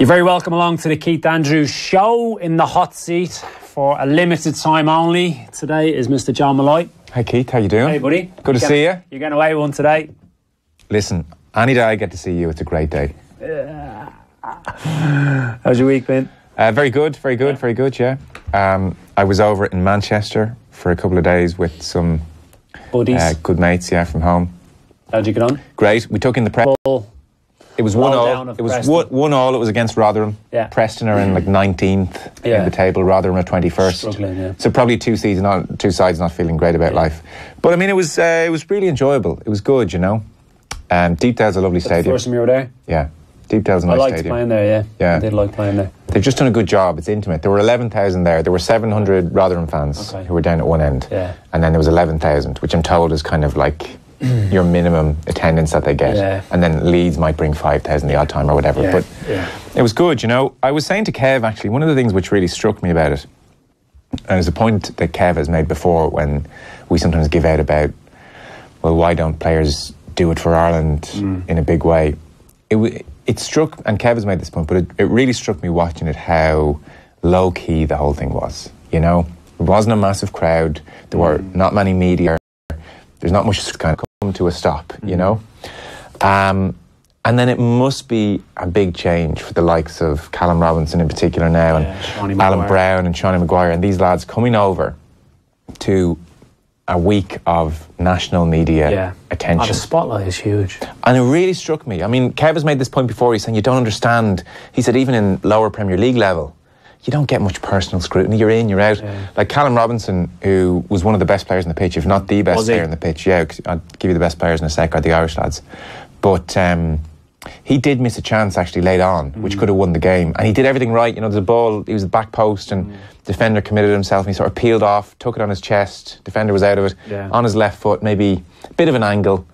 You're very welcome along to the Keith Andrews show in the hot seat for a limited time only. Today is Mr. John Malloy. Hi Keith, how you doing? Hey, buddy. Good to see you. You're getting away one today. Listen, any day I get to see you, it's a great day. How's your week been? Uh, very good, very good, very good. Yeah. Um, I was over in Manchester for a couple of days with some Buddies. uh, good mates. Yeah, from home. How'd you get on? Great. We took in the press. Ball. It was one all. It was one, one all. It was against Rotherham. Yeah. Preston are in like nineteenth Yeah. in the table. Rotherham are twenty first. Yeah. So probably two seasons, not two sides not feeling great about life. But I mean, it was uh, it was really enjoyable. It was good, you know. Um, Deepdale's a lovely The stadium. first time you were there? Yeah, Deepdale's a I nice I liked stadium. playing there, yeah. Yeah. I did like playing there. They've just done a good job. It's intimate. There were 11,000 there. There were 700 Rotherham fans Okay. who were down at one end. Yeah. And then there was 11,000, which I'm told is kind of like your minimum attendance that they get. Yeah. And then Leeds might bring 5,000 the odd time or whatever. Yeah, But yeah. it was good, you know. I was saying to Kev, actually, one of the things which really struck me about it, and it's a point that Kev has made before when we sometimes give out about, well, why don't players do it for Ireland Mm. in a big way? It, it struck, and Kev has made this point, but it, it really struck me watching it how low key the whole thing was. You know, it wasn't a massive crowd. There were Mm. not many media. There's not much kind of come to a stop. You Mm. know, um, and then it must be a big change for the likes of Callum Robinson in particular now, Yeah, and Alan Browne and Seanie Maguire, and these lads coming over to a week of national media Yeah. Oh, attention. the spotlight is huge. And it really struck me. I mean, Kev has made this point before. He's saying you don't understand. He said even in lower Premier League level, you don't get much personal scrutiny. You're in, you're out. Yeah. Like Callum Robinson, who was one of the best players on the pitch, if not the best Was player on the pitch. Yeah, I'll give you the best players in a sec, are the Irish lads. But um, he did miss a chance actually late on, which Mm. could have won the game. And he did everything right. You know, there's a ball, he was at the back post, and Mm. defender committed himself, and he sort of peeled off, took it on his chest. Defender was out of it. Yeah. On his left foot, maybe a bit of an angle,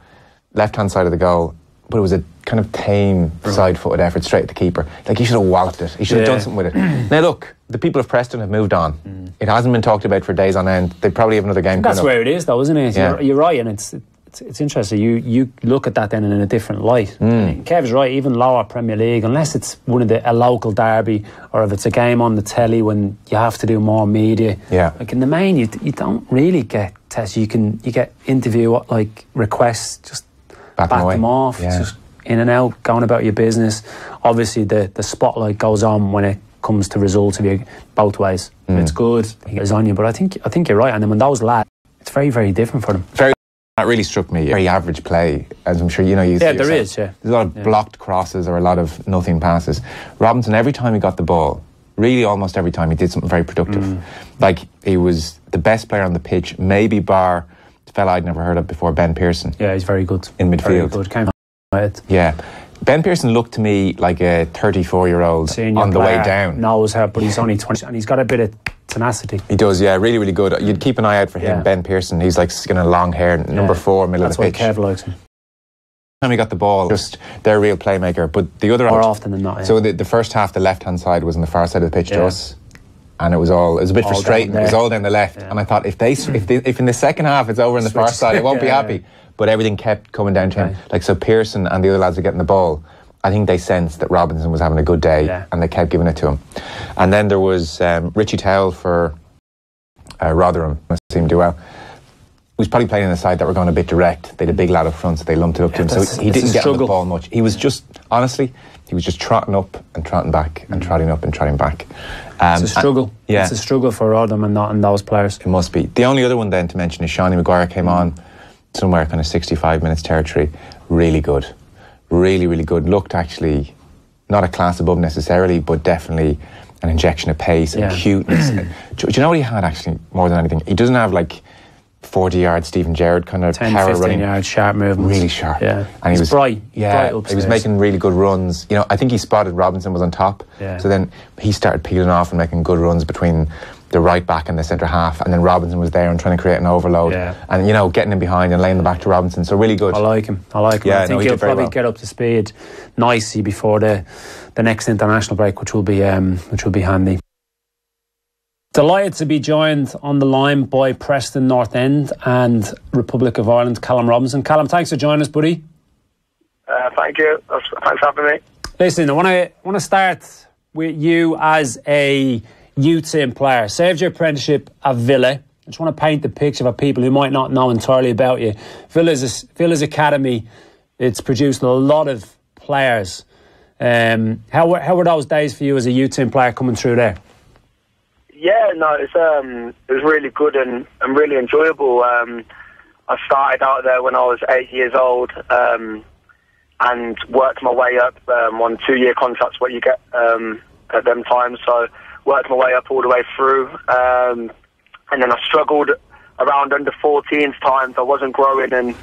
left hand side of the goal. But it was a kind of tame side footed effort straight at the keeper. Like he should have walloped it. He should have Yeah. done something with it. now look, the people of Preston have moved on. Mm. It hasn't been talked about for days on end. They probably have another game That's where it is, though, isn't it? Yeah. You're, you're right, and it's, it's it's interesting. You you look at that then in a different light. Mm. Kev's right. Even lower Premier League, unless it's one of the a local derby or if it's a game on the telly when you have to do more media. Yeah. Like in the main, you you don't really get tests. You can you get interview like requests just back, bat them them off. Yeah. Just in and out, going about your business. Obviously, the the spotlight goes on when it comes to results of you both ways. Mm. It's good. It's on you, but I think I think you're right. And then when those lads, it's very very different for them. Very, that really struck me. Very average play, as I'm sure you know. You Yeah, see there yeah. There's a lot of Yeah. blocked crosses or a lot of nothing passes. Robinson, every time he got the ball, really almost every time he did something very productive. Mm. Like he was the best player on the pitch, maybe bar the fella I'd never heard of before, Ben Pearson. Yeah, he's very good In midfield. Very midfield. good. Came Yeah. Ben Pearson looked to me like a 34 year old Senior on the way down. knows how, but he's only twenty, and he's got a bit of tenacity. He does, yeah, really, really good. You'd keep an eye out for him, Yeah. Ben Pearson. He's like skin of long hair, number Yeah. four, middle That's of the pitch. Kev likes him time he got the ball, just their real playmaker. But the other more often than not. Yeah. So the, the first half, the left hand side was on the far side of the pitch to us, and it was all it was a bit All frustrating. It was all down the left, Yeah. and I thought if they if they, if in the second half it's over on the far side, I won't be happy. yeah. But everything kept coming down to him. Right. Like so, Pearson and the other lads were getting the ball. I think they sensed that Robinson was having a good day, Yeah. and they kept giving it to him. And then there was um, Richie Towell for uh, Rotherham. Must seem do well. He was probably playing in the side that were going a bit direct. They had a big lad up front, so they lumped it up to him. So that's- he didn't get on the ball much. He was just, honestly, he was just trotting up and trotting back and trotting up and trotting back. Um, it's a struggle. yeah. It's a struggle for all them and not in those players. It must be. The only other one then to mention is Seanie Maguire came on somewhere kind of 65 minutes territory. Really good. Really, really good. Looked actually not a class above necessarily, but definitely an injection of pace and Yeah. cuteness. do, do you know what he had actually more than anything? He doesn't have like 40 yard Steven Gerrard kind of 10, power 15 running. yards, sharp movements. Really sharp. Yeah. And he was bright. Yeah. bright he was making really good runs. You know, I think he spotted Robinson was on top. Yeah. So then he started peeling off and making good runs between the right back and the centre half. And then Robinson was there and trying to create an overload. Yeah. And, you know, getting him behind and laying the back to Robinson. So really good. I like him. I like him. Yeah, I no, think he he'll did very probably well. get up to speed nicely before the the next international break, which will be um, which will be handy. Delighted to be joined on the line by Preston North End and Republic of Ireland, Callum Robinson. Callum, thanks for joining us, buddy. Uh, thank you. Thanks for having me. Listen, I want to want to start with you as a youth team player. Saved your apprenticeship at Villa. I just want to paint the picture for people who might not know entirely about you. Villa's Villa's academy. It's produced a lot of players. Um, how were, how were those days for you as a youth team player coming through there? Yeah, no, it's um, it was really good and, and really enjoyable. Um, I started out there when I was eight years old um, and worked my way up um, on two-year contracts. What you get um, at them times, so worked my way up all the way through, um, and then I struggled around under 14s times. I wasn't growing, and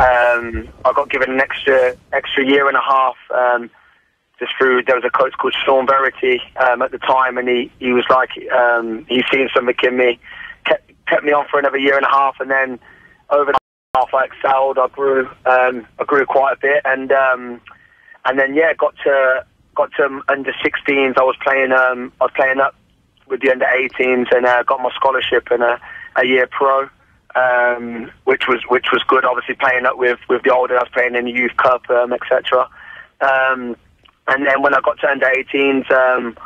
um, I got given an extra extra year and a half. Um, just through there was a coach called Sean Verity um, at the time, and he he was like um, he's seen something in me, kept kept me on for another year and a half, and then over the half I excelled. I grew um, I grew quite a bit, and um, and then yeah, got to got to under 16s. I was playing um, I was playing up with the under 18s, and uh, got my scholarship and a, a year pro. Um, which was which was good. Obviously, playing up with with the older, I was playing in the youth cup, um, etc. Um, and then when I got turned 18, um,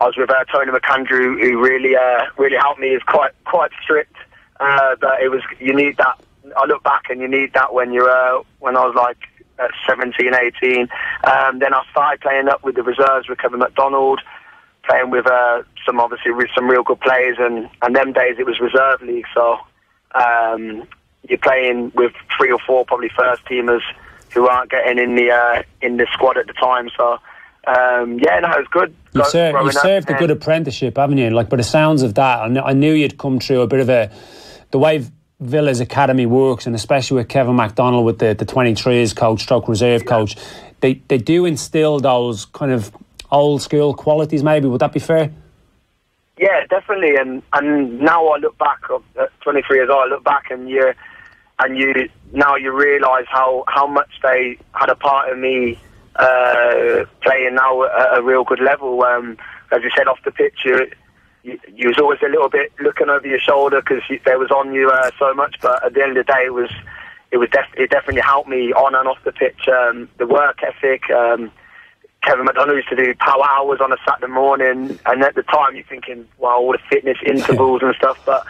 I was with uh, Tony McAndrew, who really uh, really helped me. He's quite quite strict, uh, but it was you need that. I look back and you need that when you're uh, when I was like at 17, 18. Um, then I started playing up with the reserves with Kevin MacDonald, playing with uh, some obviously with some real good players, and and them days it was reserve league, so um, you're playing with three or four probably first teamers who aren't getting in the uh, in the squad at the time. So um, yeah, no, it was good. You, served, you served a good apprenticeship, haven't you? Like, by the sounds of that, I knew you'd come through a bit of a the way Villa's academy works, and especially with Kevin MacDonald with the the 23s coach, stroke reserve yeah. coach. They they do instill those kind of old school qualities. Maybe would that be fair? Yeah, definitely. And and now I look back at 23 years old. I look back and you and you now you realise how how much they had a part in me uh, playing now at a real good level. Um, as you said off the pitch, you, you, you, was always a little bit looking over your shoulder because they was on you uh, so much. But at the end of the day, it was it was def- it definitely helped me on and off the pitch. Um, the work ethic. Um, Kevin MacDonald used to do power hours on a Saturday morning, and at the time you're thinking, well, all the fitness intervals and stuff. But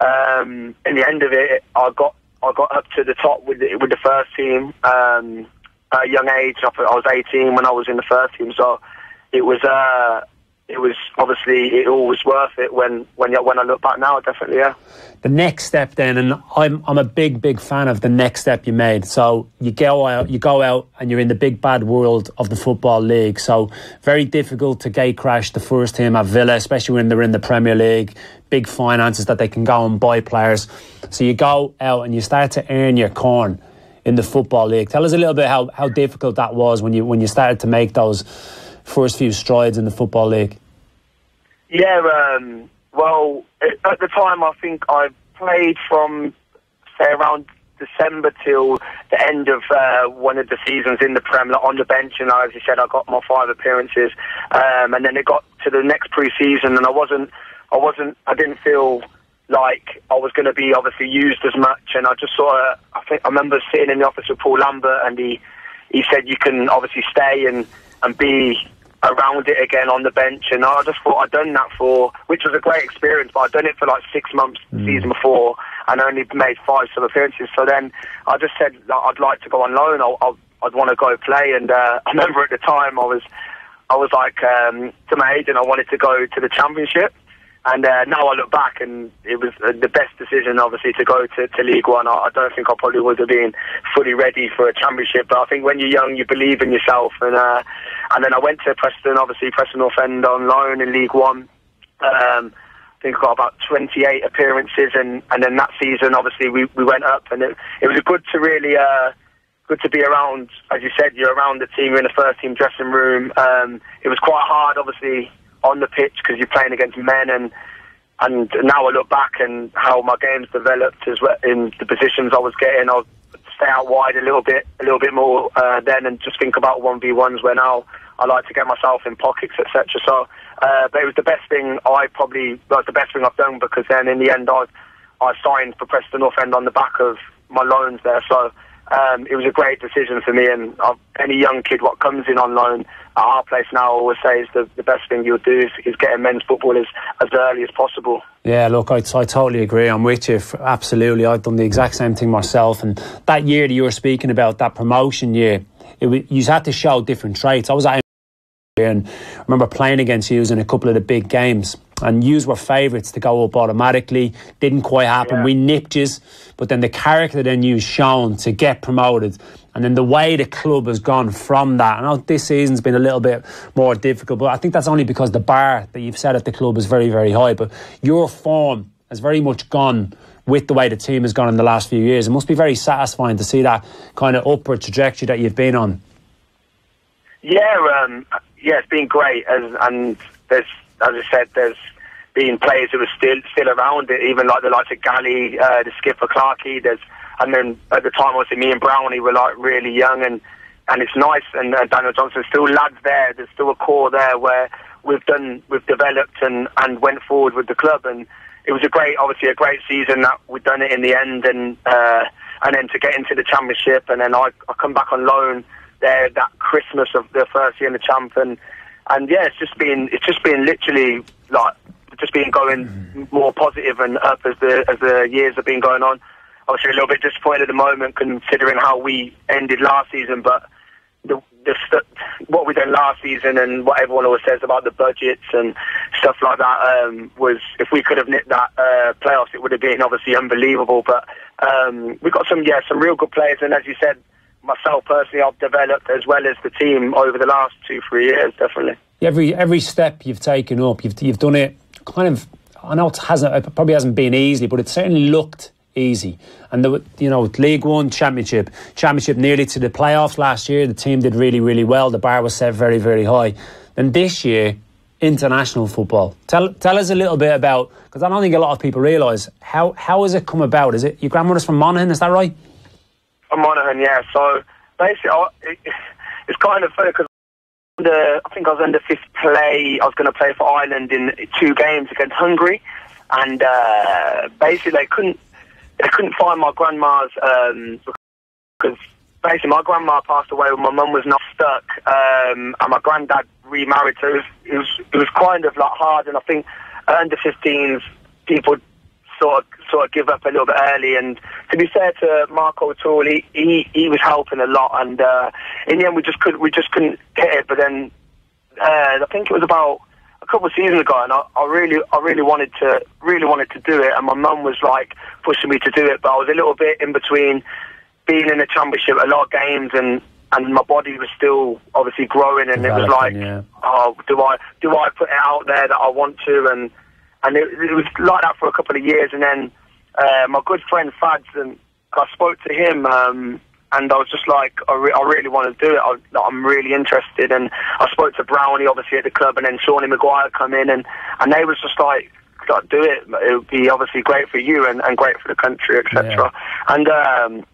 um, in the end of it, I got I got up to the top with the, with the first team. Um, at a young age, I was 18 when I was in the first team, so it was uh, it was obviously it all was worth it when when when I look back now, definitely yeah. The next step then, and I'm I'm a big big fan of the next step you made. So you go out, you go out, and you're in the big bad world of the football league. So very difficult to gate crash the first team at Villa, especially when they're in the Premier League. Big finances that they can go and buy players. So you go out and you start to earn your corn in the football league. Tell us a little bit how, how difficult that was when you when you started to make those first few strides in the football league. Yeah, um, well, at the time, I think I played from say around December till the end of uh, one of the seasons in the Prem, like on the bench. And as you said, I got my five appearances, um, and then it got to the next pre-season, and I wasn't, I wasn't, I didn't feel like I was going to be obviously used as much. And I just saw, I think I remember sitting in the office with Paul Lambert, and he he said you can obviously stay and and be around it again on the bench. And I just thought I'd done that for, which was a great experience, but I'd done it for like six months the mm. season before and only made five sub appearances. So then I just said I'd like to go on loan. i would want to go play. And uh, I remember at the time I was, I was like um, to my agent, I wanted to go to the championship. And uh, now I look back, and it was uh, the best decision, obviously, to go to, to League One. I, I don't think I probably would have been fully ready for a championship, but I think when you're young, you believe in yourself. And uh, and then I went to Preston, obviously Preston North End on loan in League One. Um, I think I got about 28 appearances, and, and then that season, obviously, we, we went up, and it, it was good to really. Uh, good to be around, as you said, you're around the team, you're in the first team dressing room. Um, it was quite hard, obviously, on the pitch because you're playing against men and and now I look back and how my game's developed as well in the positions I was getting. I'll stay out wide a little bit, a little bit more uh, then, and just think about one v ones where now I like to get myself in pockets, etc. So, uh, but it was the best thing I probably was the best thing I've done because then in the end I I signed for Preston North End on the back of my loans there. So um, it was a great decision for me. And uh, any young kid what comes in on loan at our place now, always say the, the best thing you'll do is, is get men's football as, as early as possible. Yeah, look, I, I totally agree. I'm with you. Absolutely. I've done the exact same thing myself. And that year that you were speaking about, that promotion year, it, you had to show different traits. I was at and remember playing against you in a couple of the big games and yous were favourites to go up automatically. Didn't quite happen. Yeah. We nipped yous, but then the character then you shown to get promoted, and then the way the club has gone from that. I know this season's been a little bit more difficult, but I think that's only because the bar that you've set at the club is very, very high. But your form has very much gone with the way the team has gone in the last few years. It must be very satisfying to see that kind of upward trajectory that you've been on. Yeah, um, yeah, it's been great, and, and there's, as I said, there's being players who are still still around it, even like the likes of Gally, uh, the skipper Clarkey. There's and then at the time, obviously, me and Brownie were like really young, and and it's nice. And uh, Daniel Johnson, still lads there. There's still a core there where we've done, we've developed and and went forward with the club, and it was a great, obviously, a great season that we've done it in the end, and uh, and then to get into the championship, and then I I come back on loan there that Christmas of the first year in the champ, and and yeah, it's just been it's just been literally like just been going more positive and up as the as the years have been going on. Obviously, a little bit disappointed at the moment considering how we ended last season, but the, the what we did last season and what everyone always says about the budgets and stuff like that um, was if we could have nicked that uh, playoffs, it would have been obviously unbelievable. But um, we got some yeah some real good players, and as you said, myself personally, I've developed as well as the team over the last two three years, definitely. Every every step you've taken up, you've you've done it kind of. I know it hasn't. It probably hasn't been easy, but it certainly looked easy. And the you know League One, Championship, Championship nearly to the playoffs last year. The team did really really well. The bar was set very very high. Then this year, international football. Tell tell us a little bit about because I don't think a lot of people realise how how has it come about. Is it your grandmother's from Monaghan? Is that right? From Monaghan, yeah. So basically, it's kind of funny because I think I was under fifth play. I was going to play for Ireland in two games against Hungary, and uh, basically they couldn't they couldn't find my grandma's um, because basically my grandma passed away when my mum was not stuck, um, and my granddad remarried. So it was, it was it was kind of like hard, and I think under 15s people sort of sort of give up a little bit early. And to be fair to Marco O'Toole, he, he, he was helping a lot. And uh, in the end, we just could we just couldn't hit it. But then uh, I think it was about a couple of seasons ago, and I, I really I really wanted to really wanted to do it. And my mum was like pushing me to do it, but I was a little bit in between being in the championship, a lot of games, and and my body was still obviously growing, and it was like, yeah. oh, do I do I put it out there that I want to, and and it, it was like that for a couple of years, and then uh, my good friend Fads, and I spoke to him, um, and I was just like, I, re- I really want to do it. I, I'm really interested, and I spoke to Brownie, obviously at the club, and then Seanie Maguire come in, and and they was just like, like do it. It would be obviously great for you and, and great for the country, etc. Yeah. And um,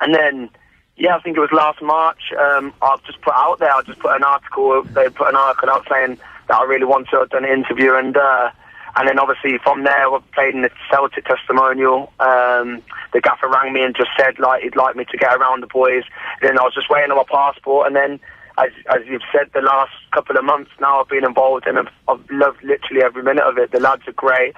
and then yeah, I think it was last March. Um, I just put out there. I just put an article. They put an article out saying that I really want to do an interview, and uh, and then obviously from there, I played in the Celtic testimonial. Um, the gaffer rang me and just said like he'd like me to get around the boys. And then I was just waiting on my passport, and then as, as you've said, the last couple of months now I've been involved and I've, I've loved literally every minute of it. The lads are great,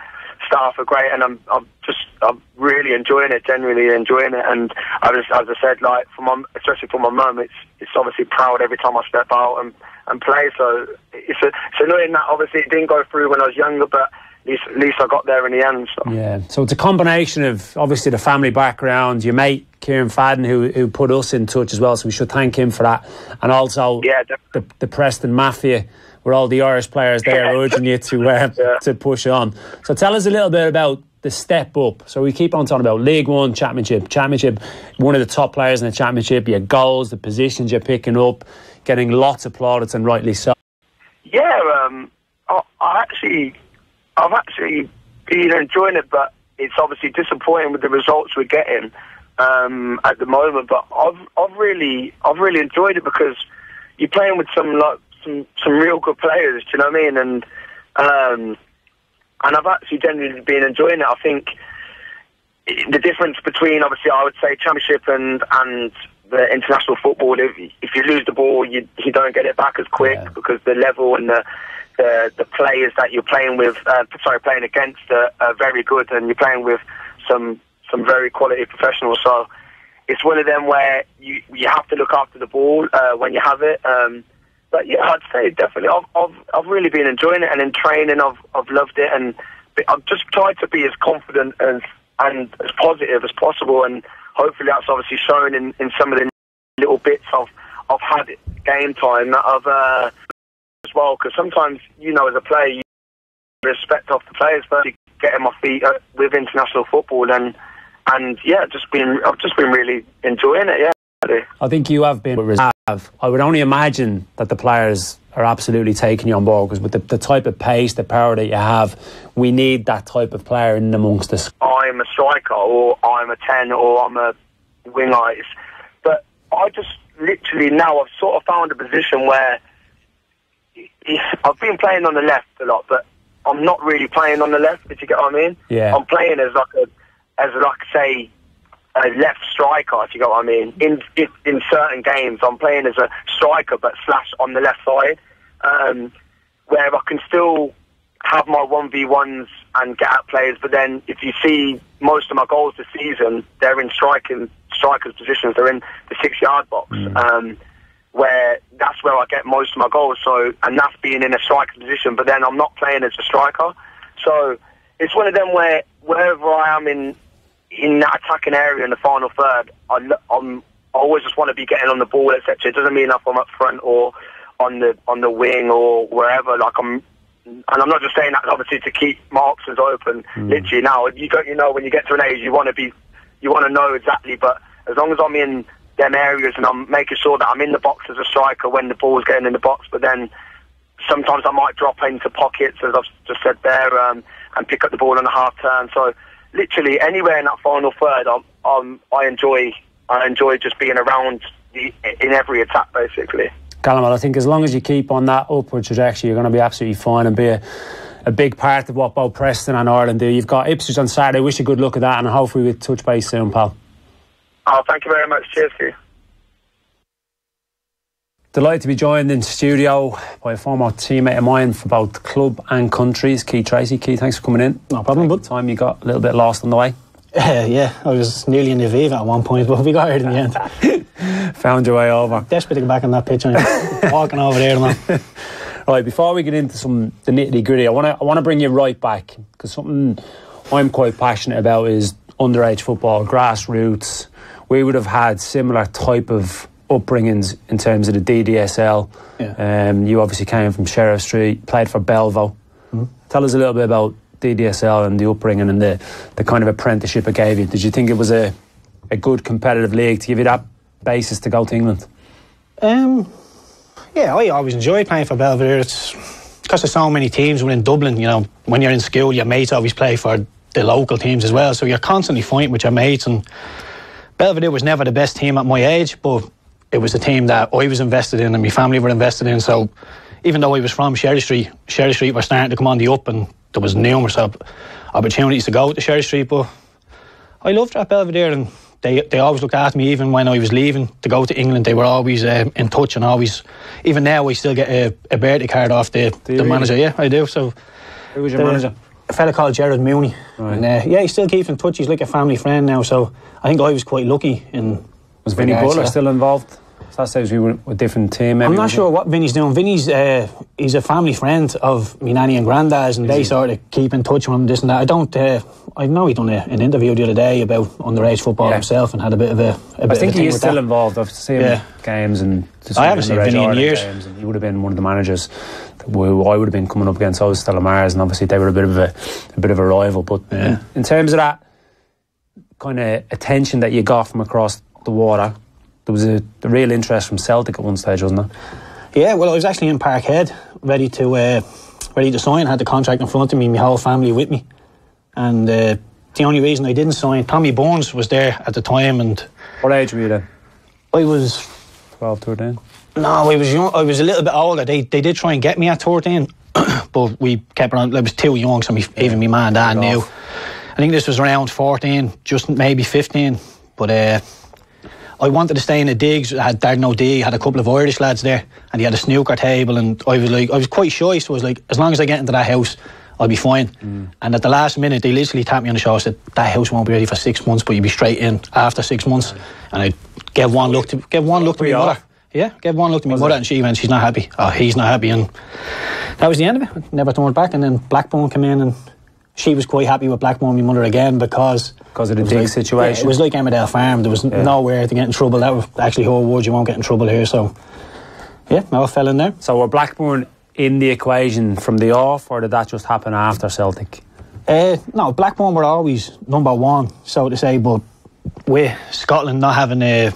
staff are great, and I'm I'm just I'm really enjoying it, genuinely enjoying it. And I just, as I said, like for my especially for my mum, it's it's obviously proud every time I step out and and play. So it's a, it's annoying that obviously it didn't go through when I was younger, but least, at least I got there in the end. So. Yeah, so it's a combination of obviously the family background, your mate Kieran Fadden, who who put us in touch as well, so we should thank him for that, and also yeah, the, the Preston Mafia, where all the Irish players there urging you to uh, yeah. to push on. So tell us a little bit about the step up. So we keep on talking about League One, Championship, Championship, one of the top players in the Championship, your goals, the positions you're picking up, getting lots of plaudits and rightly so. Yeah, um, I, I actually I've actually been enjoying it, but it's obviously disappointing with the results we're getting um, at the moment. But I've I've really I've really enjoyed it because you're playing with some like some some real good players. Do you know what I mean? And um, and I've actually genuinely been enjoying it. I think the difference between obviously I would say championship and and the international football. If if you lose the ball, you you don't get it back as quick Yeah. because the level and the the, the players that you're playing with, uh, sorry, playing against are, are very good, and you're playing with some some very quality professionals. So it's one of them where you you have to look after the ball uh, when you have it. Um, but yeah, I'd say definitely. I've, I've I've really been enjoying it, and in training, I've I've loved it, and I've just tried to be as confident as and as positive as possible, and hopefully that's obviously shown in, in some of the little bits I've I've had game time that I've uh, as well. Because sometimes you know, as a player, you respect off the players, but getting my feet uh, with international football, and and yeah, just been I've just been really enjoying it. Yeah. I think you have been with have. I would only imagine that the players are absolutely taking you on board because with the, the type of pace, the power that you have, we need that type of player in amongst us. I'm a striker or I'm a 10 or I'm a wing ice. But I just literally now I've sort of found a position where I've been playing on the left a lot, but I'm not really playing on the left, if you get what I mean. Yeah. I'm playing as like a, as like say, a left striker, if you get what I mean. In, in in certain games, I'm playing as a striker, but slash on the left side, um, where I can still have my one v ones and get at players. But then, if you see most of my goals this season, they're in striking strikers positions. They're in the six yard box, um, where that's where I get most of my goals. So, and that's being in a striker position. But then I'm not playing as a striker, so it's one of them where wherever I am in in that attacking area in the final third, I, I'm I always just want to be getting on the ball, etc. It doesn't mean if I'm up front or on the on the wing or wherever. Like I'm, and I'm not just saying that obviously to keep my options open. Mm. Literally now, you don't you know when you get to an age, you want to be, you want to know exactly. But as long as I'm in them areas and I'm making sure that I'm in the box as a striker when the ball's getting in the box, but then sometimes I might drop into pockets, as I've just said there, um, and pick up the ball on a half turn. So literally anywhere in that final third, I'm, I'm, I enjoy I enjoy just being around the, in every attack, basically. Callum, I think as long as you keep on that upward trajectory, you're going to be absolutely fine and be a, a big part of what both Preston and Ireland do. You've got Ipswich on Saturday. Wish you good luck at that, and hopefully we'll touch base soon, pal. Oh, thank you very much. Cheers to you. Delighted to be joined in studio by a former teammate of mine for both club and countries, Keith Treacy. Keith, thanks for coming in. No problem, bud. Time you got a little bit lost on the way. Uh, yeah, I was nearly in the Viva at one point, but we got here in the end. Found your way over. Desperate to get back on that pitch. I'm walking over there, man. Right, before we get into some the nitty gritty, I want to I want to bring you right back because something I'm quite passionate about is underage football, grassroots. We would have had similar type of upbringings in terms of the DDSL. Yeah. Um, you obviously came from Sheriff Street, played for Belvo. Tell us a little bit about DDSL and the upbringing and the, the kind of apprenticeship it gave you. Did you think it was a, a good competitive league to give you that basis to go to England? Um, yeah, I always enjoyed playing for Belvedere. It's because there's so many teams within Dublin. You know, when you're in school, your mates always play for the local teams as well. So you're constantly fighting with your mates. And Belvedere was never the best team at my age, but it was a team that I was invested in and my family were invested in. So even though I was from Sheriff Street, Sheriff Street were starting to come on the up, and there was numerous op- opportunities to go to Sheriff Street. But I loved it at Belvedere, and they they always looked after me. Even when I was leaving to go to England, they were always uh, in touch and always. Even now, I still get a, a birthday card off the, the really? manager. Yeah, I do. So Who was your the- manager? A fella called Gerard Mooney. And uh, yeah, he still keeps in touch. He's like a family friend now. So I think I was quite lucky in. Was Vinny Butler still involved? So that says we were a different team. Maybe I'm not was it? sure what Vinny's doing. Vinny's uh, he's a family friend of me nanny and granddad's, and they sort of keep in touch with him. This and that. I don't. Uh, I know he done a, an interview the other day about underage football Yeah. himself and had a bit of a. a bit think of a thing he is still that. involved. I've seen Yeah. games and I haven't seen Vinny in years. games, and he would have been one of the managers we, I would have been coming up against. I was Stella Maris, and obviously they were a bit of a, a bit of a rival. But in, Yeah. in terms of that kind of attention that you got from across the water, there was a, a real interest from Celtic at one stage, wasn't there? Yeah, well, I was actually in Parkhead, ready to uh, ready to sign. Had the contract in front of me, my whole family with me, and uh, the only reason I didn't sign, Tommy Burns was there at the time, and What age were you then? I was 12, 13? No, I was young. I was a little bit older. They they did try and get me at thirteen, but we kept on. I was too young, so me, even my man and dad knew. off. think this was around 14, just maybe 15. But uh, I wanted to stay in the digs. I had Darren O'Dea, had a couple of Irish lads there, and he had a snooker table. And I was like, I was quite shy, so I was like, as long as I get into that house, I'll be fine. Mm. And at the last minute, they literally tapped me on the shoulder and said, that house won't be ready for six months, but you'll be straight in after six months. And I gave one look to gave one look to my mother. Yeah, gave one look to my mother, and she went, she's not happy. Oh, he's not happy, and that was the end of it. Never turned back. And then Blackburn came in and she was quite happy with Blackburn, my mother again, because because of the dig like, situation. Yeah, it was like Emmerdale Farm. There was yeah. nowhere to get in trouble. That was actually her words. You won't get in trouble here. So, yeah, I fell in there. So were Blackburn in the equation from the off, or did that just happen after Celtic? Uh, no, Blackburn were always number one, so to say. But with Scotland not having a,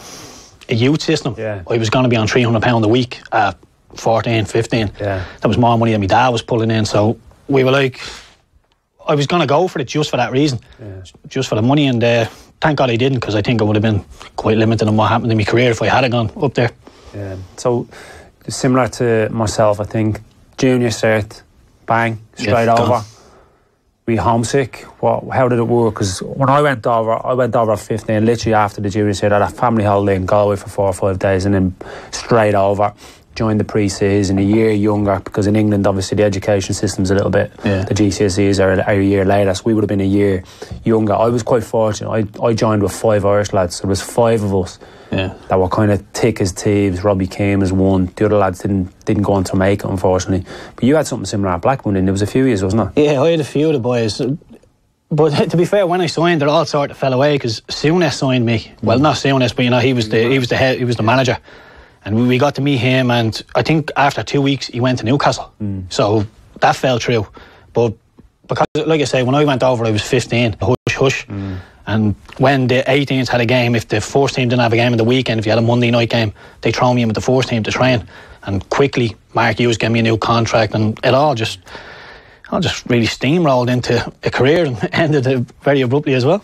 a youth system, yeah. I was going to be on three hundred pound a week at 14, 15. Yeah. That was more money than my dad was pulling in. So we were like, I was going to go for it just for that reason, yeah. just for the money. And uh, thank God I didn't because I think I would have been quite limited in what happened in my career if I had gone up there. Yeah. So similar to myself, I think junior cert, bang, straight yeah, over. Gone. We homesick. What? How did it work? Because when I went over, I went over at 15, literally after the junior cert, I had a family holiday in Galway for four or five days, and then straight over joined the pre-season a year younger because in England obviously the education system's a little bit yeah. the GCSEs are, are, a year later so we would have been a year younger I was quite fortunate I, I joined with five Irish lads so there was five of us yeah. that were kind of thick as thieves Robbie came as one the other lads didn't didn't go on to make it unfortunately but you had something similar at Blackburn and there was a few years wasn't it yeah I had a few of the boys but to be fair, when I signed, it all sort of fell away because Souness signed me. Well, not Souness, but you know, he was the he was the head, he was the manager and we got to meet him. And I think after two weeks, he went to Newcastle. Mm. So that fell through. But because, like I say, when I went over, I was 15, hush hush. Mm. And when the 18s had a game, if the first team didn't have a game in the weekend, if you had a Monday night game, they throw me in with the first team to train. And quickly, Mark Hughes gave me a new contract, and it all just, all just really steamrolled into a career and ended it very abruptly as well.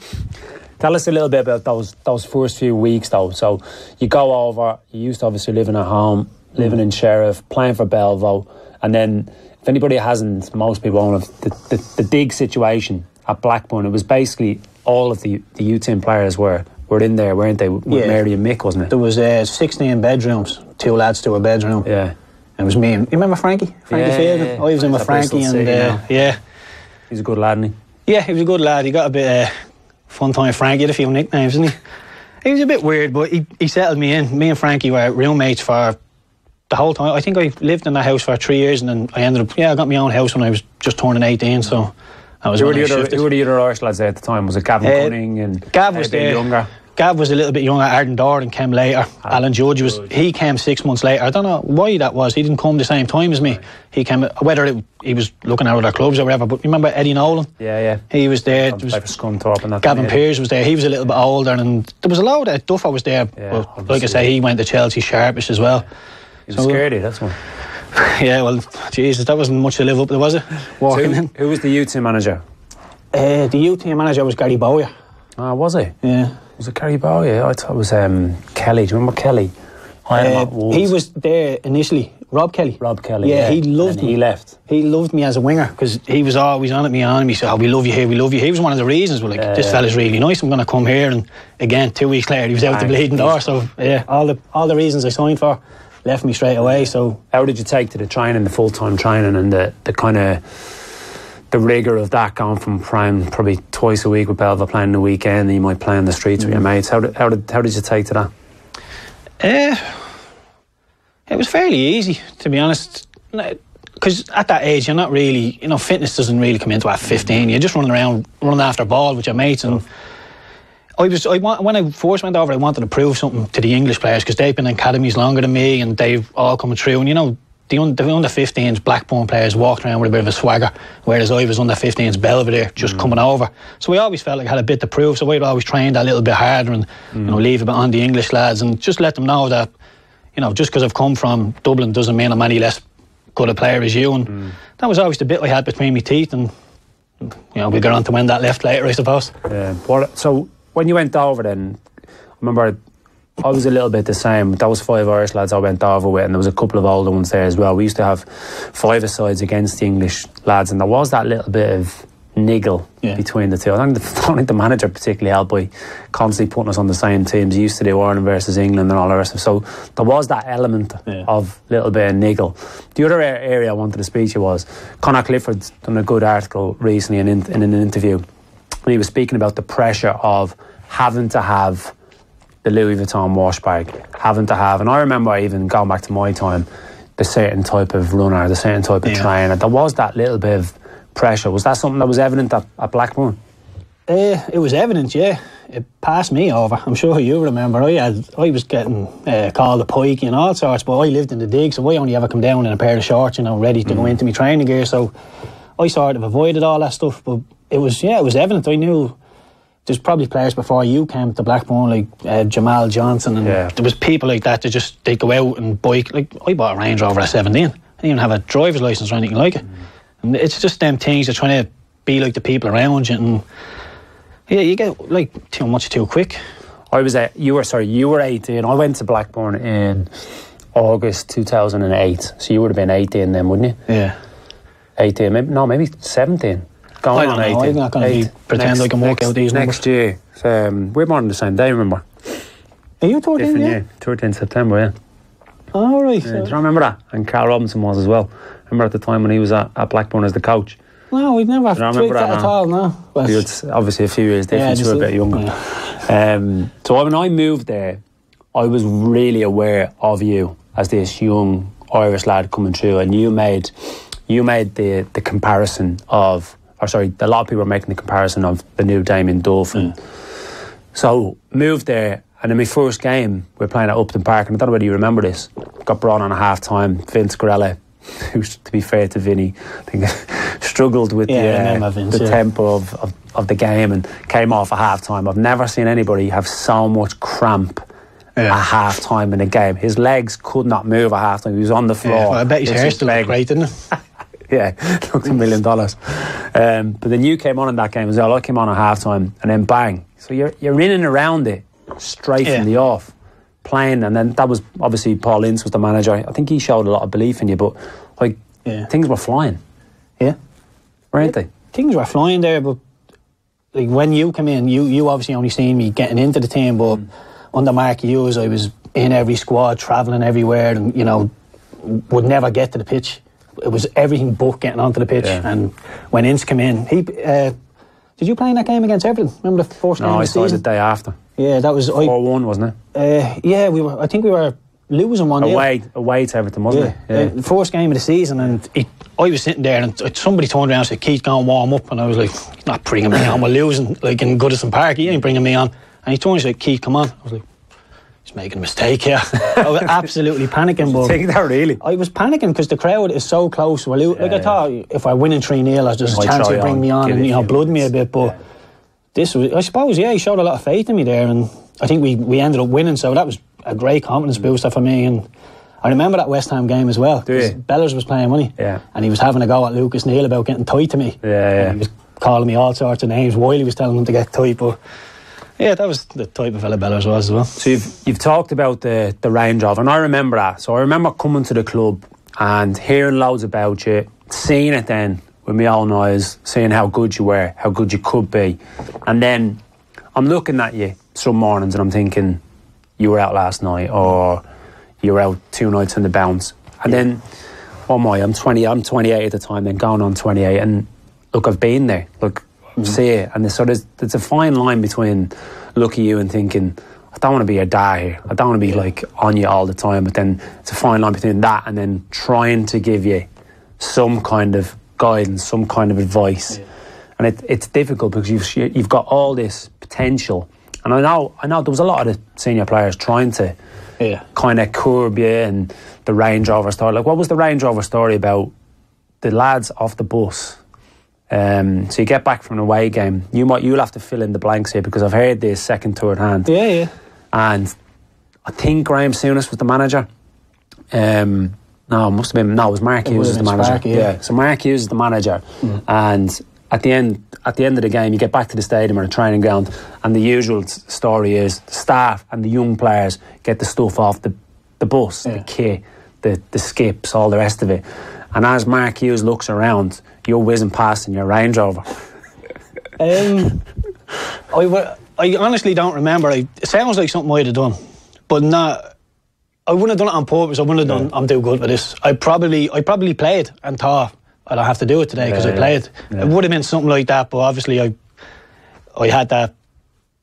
Tell us a little bit about those those first few weeks, though. So you go over. You used to obviously living at home, living in Sheriff, playing for Belvo, and then if anybody hasn't, most people won't have the, the, the dig situation at Blackburn. It was basically all of the the U team players were were in there, weren't they? With yeah. Mary and Mick, wasn't it? There was uh, sixteen bedrooms, two lads to a bedroom. Yeah. And it was me and you remember Frankie? Frankie yeah, Field? Yeah, yeah. I was in with Frankie and uh, yeah. He's a good lad, isn't he? Yeah, he was a good lad. He got a bit uh, fun time with Frankie had a few nicknames, didn't he? He was a bit weird, but he, he settled me in. Me and Frankie were roommates for the whole time. I think I lived in that house for three years, and then I ended up, yeah, I got my own house when I was just turning 18, so that was who were, the other, who were the other Irish lads there at the time? Was it Gavin uh, Gunning and Gav was there. younger? Gav was a little bit younger. Aaron Doran came later. Ah, Alan George was he came six months later. I don't know why that was. He didn't come the same time as me. Right. He came whether it, he was looking at other clubs or whatever. But remember Eddie Nolan? Yeah, yeah. He was there. Was, for Scunthorpe and that Gavin time, Pearce was there. He was a little bit older, and there was a lot of Duffer was there. Yeah, but like I say, he went to Chelsea Sharpish as well. He was so, scaredy, that's one. Yeah, well, Jesus, that wasn't much to live up to, was it? Walking so in. Who was the youth team manager? Uh, the youth team manager was Gary Bowyer. Ah, was he? Yeah. Was it Gary Bowyer? I thought it was um, Kelly. Do you remember Kelly? Uh, he was there initially. Rob Kelly. Rob Kelly. Yeah, yeah. he loved and me. He left. He loved me as a winger because he was always on at me on me. So oh, we love you here, we love you. He was one of the reasons. We're like, uh, this fella's really nice. I'm going to come here. And again, two weeks later, he was out the bleeding door. So yeah, all the all the reasons I signed for left me straight away. So how did you take to the training, the full time training, and the the kind of the rigour of that going from prime probably twice a week with Belva playing the weekend and you might play on the streets mm. with your mm. mates how did, how did how did you take to that uh, it was fairly easy to be honest because at that age you're not really you know fitness doesn't really come into at 15 you're just running around running after a ball with your mates and I was I want, when I first went over I wanted to prove something to the English players because they've been in academies longer than me and they've all come through and you know the, un, the under 15s Blackburn players walked around with a bit of a swagger, whereas I was under 15s Belvedere just mm. coming over. So we always felt like I had a bit to prove. So we'd always trained a little bit harder and mm. you know mm. leave a bit on the English lads and just let them know that you know just because I've come from Dublin doesn't mean I'm any less good a player as you. And mm. that was always the bit I had between my teeth. And you know we got on to win that left later, I suppose. Yeah. So when you went over, then I remember I was a little bit the same. That was five Irish lads I went over with, and there was a couple of older ones there as well. We used to have five sides against the English lads, and there was that little bit of niggle Yeah. between the two. I don't, think the, I don't think the manager particularly helped by constantly putting us on the same teams. He used to do Ireland versus England and all the rest of it. So there was that element Yeah. of little bit of niggle. The other area I wanted to speak to was Conor Clifford's done a good article recently in, in, in an interview. And he was speaking about the pressure of having to have the Louis Vuitton wash bag, having to have, and I remember even going back to my time, the certain type of runner, the certain type of Yeah. trainer. There was that little bit of pressure. Was that something that was evident at, at Blackburn? Uh, it was evident, yeah. It passed me over. I'm sure you remember. I had, I was getting uh, called a pike and all sorts, but I lived in the dig, so I only ever come down in a pair of shorts, you know, ready to go into my training gear. So I sort of avoided all that stuff. But it was, yeah, it was evident. I knew there's probably players before you came to Blackburn, like uh, Jemal Johnson, and Yeah. there was people like that that just they go out and bike. Like I bought a Range Rover at 17. I didn't even have a driver's license or anything like it. And it's just them things. They're trying to be like the people around you, and yeah, you get like too much too quick. I was at, you were, sorry, you were 18. I went to Blackburn in August 2008. So you would have been 18 then, wouldn't you? Yeah. 18, maybe, no, maybe 17. Going I don't on know, 18. I'm not be- Eight. pretend I can work next, out these Next year. Um, we're born on the same day, remember? Are you 14? Different Yeah. year. 13 September, yeah. All right. Yeah, do you remember that? And Carl Robinson was as well. Remember at the time when he was at, at Blackburn as the coach? no, we've never don't tweaked that, that at all. No. He was obviously a few years Yeah, different, you just were a bit younger. Um, so when I moved there, I was really aware of you as this young Irish lad coming through, and you made you made the the comparison of, or sorry, a lot of people are making the comparison of the new Damien Duff, and so moved there. And in my first game, we are playing at Upton Park, and I don't know whether you remember this. Got brought on at half time. Vince Grella, who, to be fair to Vinny, I think struggled with Yeah, the, uh, Vince, the yeah. tempo of, of, of the game and came off at half time. I've never seen anybody have so much cramp Yeah. at half time in a game. His legs could not move at half time. He was on the floor. well, I bet his It's hair still looked leg- great, didn't it? yeah, looked a million dollars. Um, but then you came on in that game as well. I came on at half time and then bang. So you're, you're in and around it straight Yeah. from the off, playing. And then that was obviously Paul Ince was the manager. I think he showed a lot of belief in you, but like Yeah. things were flying, Yeah. weren't they? Things were flying there, but like when you come in, you you obviously only seen me getting into the team, but under Mark Hughes, I was in every squad, travelling everywhere, and you know, would never get to the pitch. It was everything but getting onto the pitch. Yeah. And when Ince came in, he uh, did you play in that game against Everton? Remember the first game No, of I the saw it the day after. Yeah, that was I. 4 1, wasn't it? Uh, yeah, we were. I think we were losing one. nil. Away, away to Everton, wasn't Yeah, it? Uh, the first game of the season, and it, I was sitting there, and somebody turned around and said, "Keith, go and warm up," and I was like, "He's not bringing me on. We're losing, like in Goodison Park. He ain't bringing me on." And he turned and said, "Keith, come on." I was like, "He's making a mistake here." I was absolutely panicking, but Take that really. I was panicking because the crowd is so close. We're lo- like I yeah. thought, if we're winning three 0 there's just a chance he'd bring me on and you know blood me a bit, but. This was, I suppose, yeah, he showed a lot of faith in me there, and I think we, we ended up winning, so that was a great confidence mm. booster for me. And I remember that West Ham game as well. Do you? 'cause Bellers was playing, wasn't he? Yeah. And he was having a go at Lucas Neill about getting tight to me. Yeah, yeah. And he was calling me all sorts of names while he was telling him to get tight, but yeah, that was the type of Bellers was as well. So you've you've talked about the the Range Rover, and I remember that. So I remember coming to the club and hearing loads about you, seeing it then with my own eyes, seeing how good you were, how good you could be, and then I'm looking at you some mornings and I'm thinking you were out last night or you were out two nights in the bounce, and then oh my, I'm 20, I'm 28 at the time, then going on 28, and look, I've been there. Look, Mm. see it, and so there's, there's a fine line between looking at you and thinking, I don't want to be a dad here. I don't want to be like on you all the time. But then it's a fine line between that and then trying to give you some kind of guidance, some kind of advice. And it, it's difficult because you've you've got all this potential. And I know I know there was a lot of the senior players trying to Yeah. kind of curb you and the Range Rover story. Like, what was the Range Rover story about? The lads off the bus. Um, so you get back from an away game. You might you'll have to fill in the blanks here because I've heard this second, third hand. Yeah, yeah. And I think Graham Souness was the manager. Um, no, it must have been no, it was Mark It Hughes would as the manager. Sparky, yeah. Mm. So Mark Hughes is the manager, and at the end at the end of the game, you get back to the stadium or the training ground, and the usual story is the staff and the young players get the stuff off the the bus, the Yeah. kit, the the skips, all the rest of it. And as Mark Hughes looks around, you're whizzing past in your Range Rover. Um, I, I honestly don't remember. I, it sounds like something I'd have done, but not. I wouldn't have done it on purpose. I wouldn't have done. I'm too good for this. I probably, I probably played and thought I don't have to do it today because Yeah, I played. Yeah. It would have been something like that, but obviously I, I had that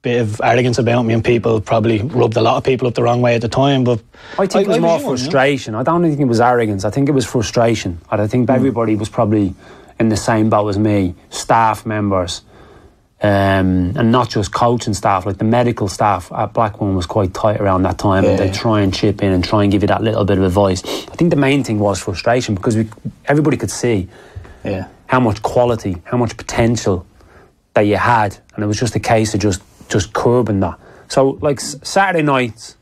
bit of arrogance about me, and people probably rubbed a lot of people up the wrong way at the time. But I think it was more young, you know. frustration. I don't think it was arrogance. I think it was frustration. And I Hmm. think everybody was probably in the same boat as me, staff members, um, and not just coaching staff. Like the medical staff at Blackburn was quite tight around that time, and Yeah. they try and chip in and try and give you that little bit of advice. I think the main thing was frustration because we, everybody could see Yeah. how much quality, how much potential that you had, and it was just a case of just just curbing that. So, like s- Saturday nights,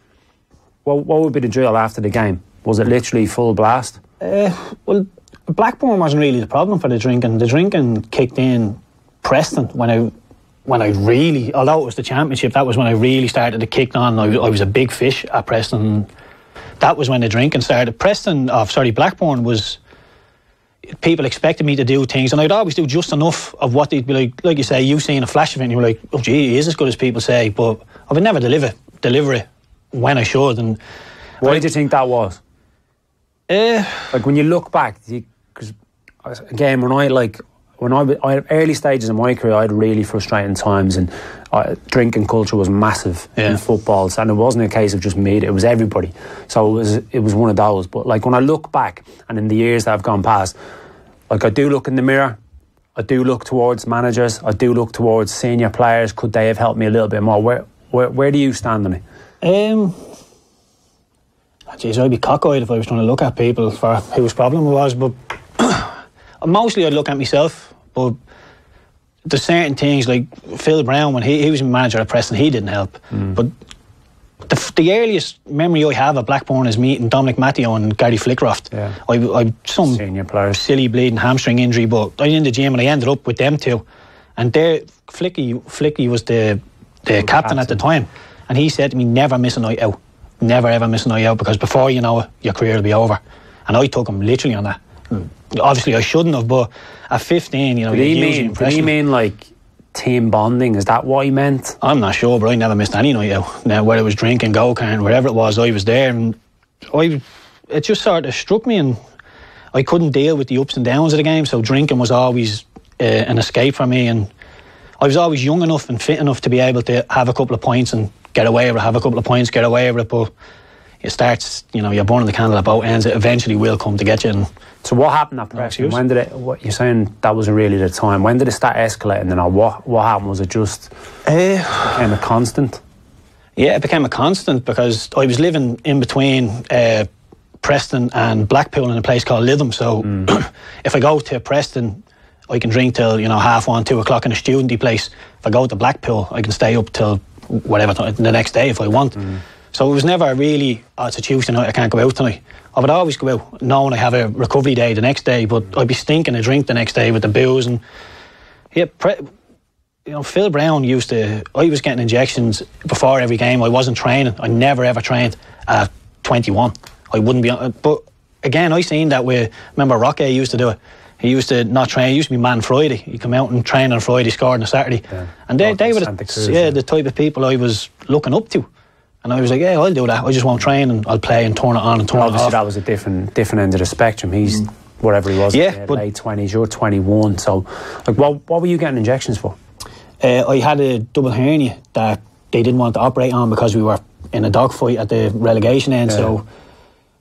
what what would be the drill after the game? Was it literally full blast? Well, Blackburn wasn't really the problem for the drinking. The drinking kicked in Preston when I when I really, although it was the championship, that was when I really started to kick on. I, I was a big fish at Preston. That was when the drinking started. Preston, oh, sorry, Blackburn was. People expected me to do things, and I'd always do just enough of what they'd be like. Like you say, you seen a flash of it, and you were like, "Oh, gee, he is as good as people say." But I would never deliver deliver it when I should. And Why do you think that was? uh, Like when you look back, because again, when I like when I, I had early stages of my career, I had really frustrating times, and uh, drinking culture was massive Yeah. in footballs, and it wasn't a case of just me; it was everybody. So it was it was one of those. But like when I look back, and in the years that have gone past, like I do look in the mirror. I do look towards managers. I do look towards senior players. Could they have helped me a little bit more? Where where, where do you stand on it? Um, jeez, I'd be cockeyed if I was trying to look at people for whose problem it was. But mostly, I'd look at myself. But there's certain things like Phil Brown when he, he was manager at Preston, he didn't help. Mm. But the, the earliest memory I have of Blackburn is meeting Dominic Matteo and Gary Flitcroft. Yeah. I, I some Senior players. silly bleeding hamstring injury, but I was in the gym and I ended up with them two. And there, Flicky, Flicky was the the captain at the time, and he said to me, "Never miss a night out, never ever miss a night out, because before you know it, your career will be over." And I took him literally on that. Obviously, I shouldn't have, but at 15, you know, you he use the mean? Did he mean like team bonding? Is that what he meant? I'm not sure, but I never missed any night out. Now, whether it was drinking, go kart, whatever it was, I was there, and I, it just sort of struck me, and I couldn't deal with the ups and downs of the game. So drinking was always uh, an escape for me, and I was always young enough and fit enough to be able to have a couple of points and get away with it. Have a couple of points, get away with it, but it starts, you know, you're burning the candle at both ends. It eventually will come to get you. And So what happened at Preston? excuse. When did it? What you're saying that wasn't really the time? When did it start escalating? And what what happened? Was it just eh. became a constant? Yeah, it became a constant because I was living in between uh, Preston and Blackpool in a place called Lytham. So hmm. if I go to Preston, I can drink till you know half one, two o'clock in a studenty place. If I go to Blackpool, I can stay up till whatever time, the next day if I want. Hmm. So it was never really, oh, it's a Tuesday night, I can't go out tonight. I would always go out knowing I have a recovery day the next day, but I'd be stinking a drink the next day with the booze and yeah, pre- you know, Phil Brown used to. I was getting injections before every game. I wasn't training. I never ever trained at 21. I wouldn't be. on- But again, I seen that with. Remember, Rocky used to do it. He used to not train. He used to be man Friday. He'd come out and train on Friday, score on a Saturday. Yeah. And they, they were the, Cruz, yeah, yeah. the type of people I was looking up to. And I was like, yeah, I'll do that. I just won't train and I'll play and turn it on and turn it Obviously, off. that was a different different end of the spectrum. He's whatever he was. Yeah, but- late twenties. You're 21. So, like, what what were you getting injections for? Uh, I had a double hernia that they didn't want to operate on because we were in a dogfight at the relegation end. So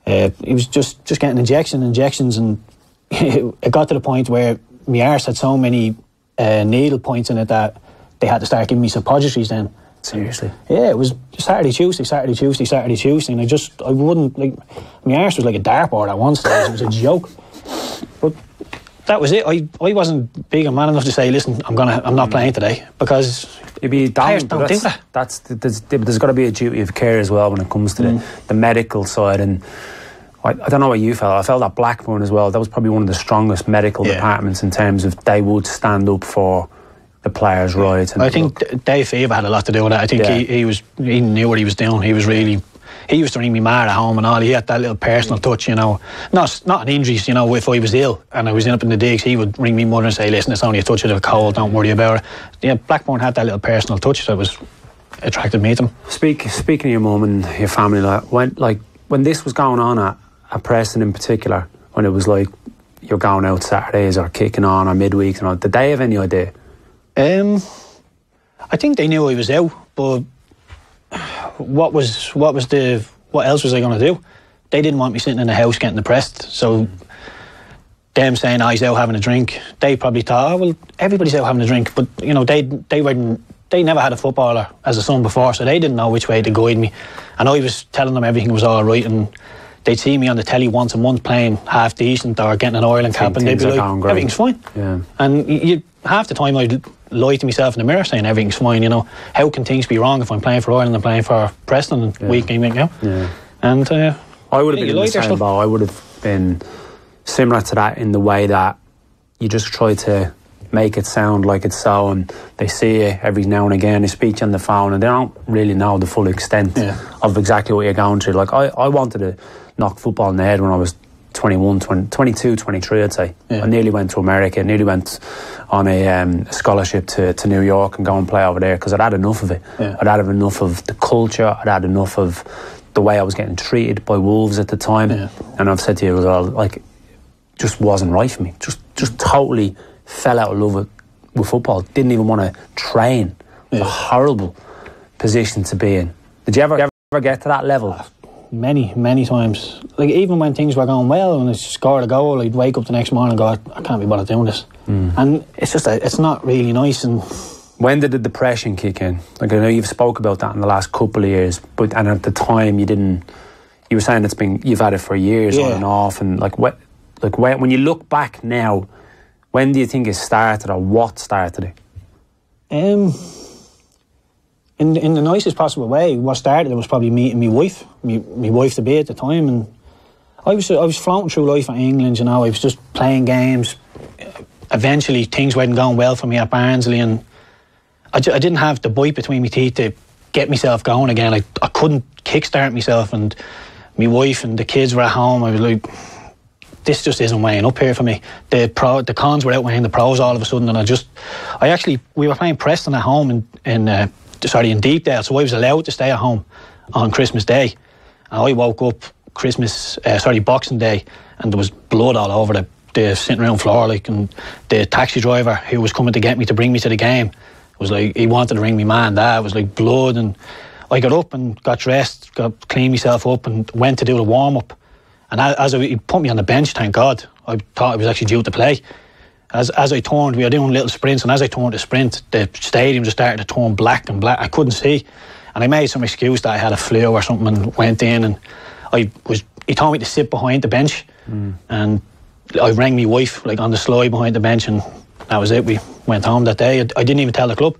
uh, it was just just getting injection, injections, and it got to the point where my arse had so many uh, needle points in it that they had to start giving me suppositories. Then Seriously. yeah, it was Saturday, Tuesday, Saturday, Tuesday, Saturday, Tuesday, and I just I wouldn't like my arse was like a dartboard at one stage. It was a joke, but that was it. I, I wasn't big and man enough to say, listen, I'm gonna I'm not playing today because You'd be down. Players but don't do that's, that. That's there's, there's got to be a duty of care as well when it comes to Mm. the, the medical side. And I, I don't know what you felt. I felt that Blackburn as well. That was probably one of the strongest medical Yeah. departments in terms of they would stand up for the players' rights. And I think look, Dave Fevre had a lot to do with that. I think Yeah. he, he was he knew what he was doing. He was really he used to ring me mad at home and all. He had that little personal touch, you know. Not not an injuries, you know. If I was ill and I was in up in the digs, he would ring me mother and say, "Listen, it's only a touch of the cold. Don't worry about it." Yeah, Blackburn had that little personal touch that was attracted me to them. Speak, speaking of your mum and your family, like when like when this was going on at, at Preston in particular, when it was like you're going out Saturdays or kicking on or midweeks and all, did they have any idea? Um, I think they knew I was ill, but what was what was the what else was I going to do? They didn't want me sitting in the house getting depressed, so them saying oh, he's out having a drink, they probably thought, oh well, everybody's out having a drink, but you know they they were they never had a footballer as a son before, so they didn't know which way to guide me, and I was telling them everything was all right and. They'd see me on the telly once a month playing half decent or getting an Ireland cap, and they'd be like, "Everything's fine." Yeah. And you, you half the time I'd lie to myself in the mirror saying everything's fine. You know, how can things be wrong if I'm playing for Ireland and playing for Preston and week in week out? Yeah. And uh, I would have been in the same boat. I would have been similar to that in the way that you just try to make it sound like it's so, and they see you every now and again. They speak on the phone, and they don't really know the full extent Yeah. of exactly what you're going through. Like I, I wanted to knock football in the head when I was 21, 20, 22, 23, I'd say. Yeah. I nearly went to America, nearly went on a um, scholarship to, to New York and go and play over there because I'd had enough of it. Yeah. I'd had enough of the culture, I'd had enough of the way I was getting treated by Wolves at the time. Yeah. And I've said to you as well, like, just wasn't right for me. Just just totally fell out of love with, with football. Didn't even want to train. It was a horrible position to be in. Did you ever, ever get to that level? Many, many times, like even when things were going well and I scored a goal, I'd wake up the next morning and go, I can't be bothered doing this. And it's just, a, it's not really nice. And When did the depression kick in? Like I know you've spoke about that in the last couple of years, but and at the time you didn't. You were saying it's been you've had it for years on and off, and like what, like when when you look back now, when do you think it started or what started it? Um, in in the nicest possible way, what started it was probably meeting my wife, me my wife to be at the time, and I was I was floating through life in England. You know, I was just playing games. Eventually, things weren't going well for me at Barnsley, and I didn't have the bite between my teeth to get myself going again. I I couldn't kickstart myself, and my wife and the kids were at home. I was like, this just isn't weighing up here for me. The pro, the cons were outweighing the pros all of a sudden, and I just, I actually, we were playing Preston at home in, in uh, sorry, in Deepdale, so I was allowed to stay at home on Christmas Day. And I woke up Christmas, uh, sorry, Boxing Day, and there was blood all over the, the sitting room floor, like, and the taxi driver who was coming to get me to bring me to the game was like, he wanted to ring me man, That was like blood, and I got up and got dressed, got cleaned myself up, and went to do the warm up. And as I, he put me on the bench, thank God, I thought I was actually due to play. As as I turned, we were doing little sprints, and as I turned the sprint, the stadium just started to turn black and black. I couldn't see, and I made some excuse that I had a flu or something, and went in, and I was. He told me to sit behind the bench, and I rang my wife like on the slide behind the bench, and that was it. We went home that day. I, I didn't even tell the club.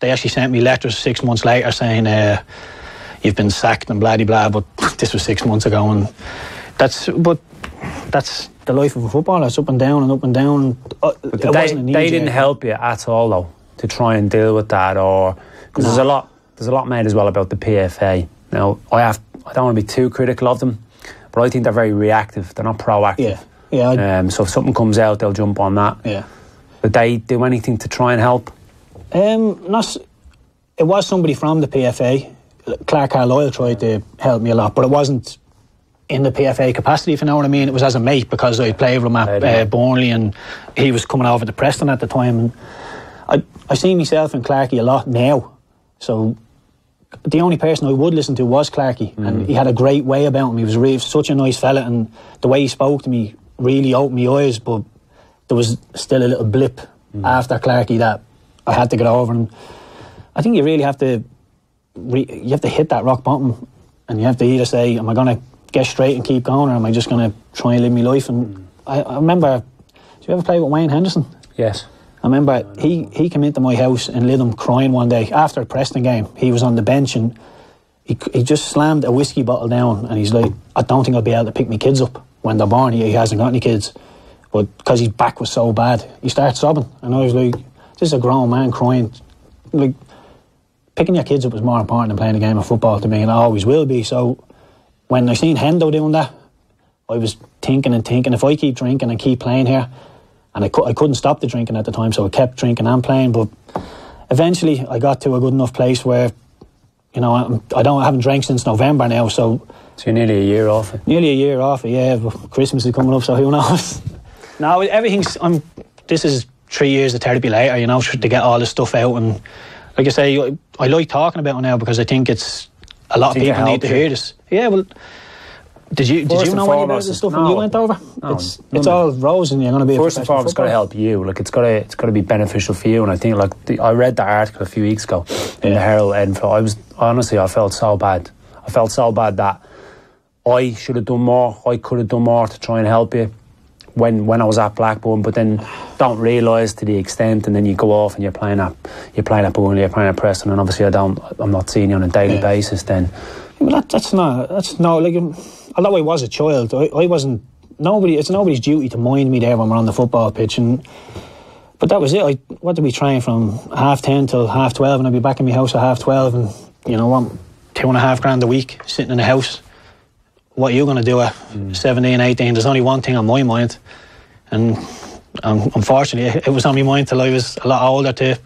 They actually sent me letters six months later saying. Uh, you've been sacked and blah blah. But this was six months ago, and that's but that's the life of a footballer. It's up and down and up and down. Uh, it they, they didn't help you at all though to try and deal with that or because there's a lot there's a lot made as well about the PFA now I have I don't want to be too critical of them but I think they're very reactive they're not proactive Yeah, yeah, um, so if something comes out they'll jump on that yeah. did they do anything to try and help Um, not. It was somebody from the PFA. Clarke Carlisle tried to help me a lot, but it wasn't in the PFA capacity, if you know what I mean. It was as a mate because I played with him at uh, Burnley and he was coming over to Preston at the time. And I, I see myself in Clarky a lot now. So the only person I would listen to was Clarky, and he had a great way about him. He was really, such a nice fella, and the way he spoke to me really opened my eyes. But there was still a little blip after Clarky that I had to get over. And I think you really have to, re- you have to hit that rock bottom, and you have to either say, "Am I going to get straight and keep going, or am I just going to try and live my life?" And I, I remember, did you ever play with Wayne Henderson? yes I remember he, he came into my house and in Lytham crying one day after a Preston game. He was on the bench and he, he just slammed a whiskey bottle down and he's like, I don't think I'll be able to pick my kids up when they're born. He, he hasn't got any kids. But because his back was so bad, he started sobbing. And I was like, this is a grown man crying. Like, picking your kids up is more important than playing a game of football to me, and it always will be. So when I seen Hendo doing that, I was thinking and thinking if I keep drinking and keep playing here, and I, cu- I couldn't stop the drinking at the time, so I kept drinking and playing. But eventually, I got to a good enough place where, you know, I'm, I don't I haven't drank since November now, so So you're nearly a year off it. nearly a year off. Yeah, Christmas is coming up, so who knows? no, everything's. I'm. This is three years of therapy later, you know, to get all this stuff out and. Like I say, I, I like talking about it now because I think it's a lot of people need to you. hear this. Yeah, well, did you did you know any about the stuff no. when you went over? No, it's none it's of all rose and you're going to be a First and foremost, it's got to help you. Like it's got to, it's got to be beneficial for you. And I think, like the, I read that article a few weeks ago in Yeah. the Herald, and I was honestly, I felt so bad. I felt so bad that I should have done more. I could have done more to try and help you when when I was at Blackburn. But then don't realise to the extent, and then you go off and you're playing at you're playing at Burnley, you're playing at Preston, and obviously I don't, I'm not seeing you on a daily Yeah. basis. Then Well, that, that's not. That's no. Like, um, although I was a child, I, I wasn't. Nobody. It's nobody's duty to mind me there when we're on the football pitch. And but that was it. I what did we train from half ten till half twelve, and I'd be back in my house at half twelve, and you know what, two and a half grand a week sitting in the house. What are you going to do at 17, 18? There's only one thing on my mind, and um, unfortunately, it was on my mind till I was a lot older to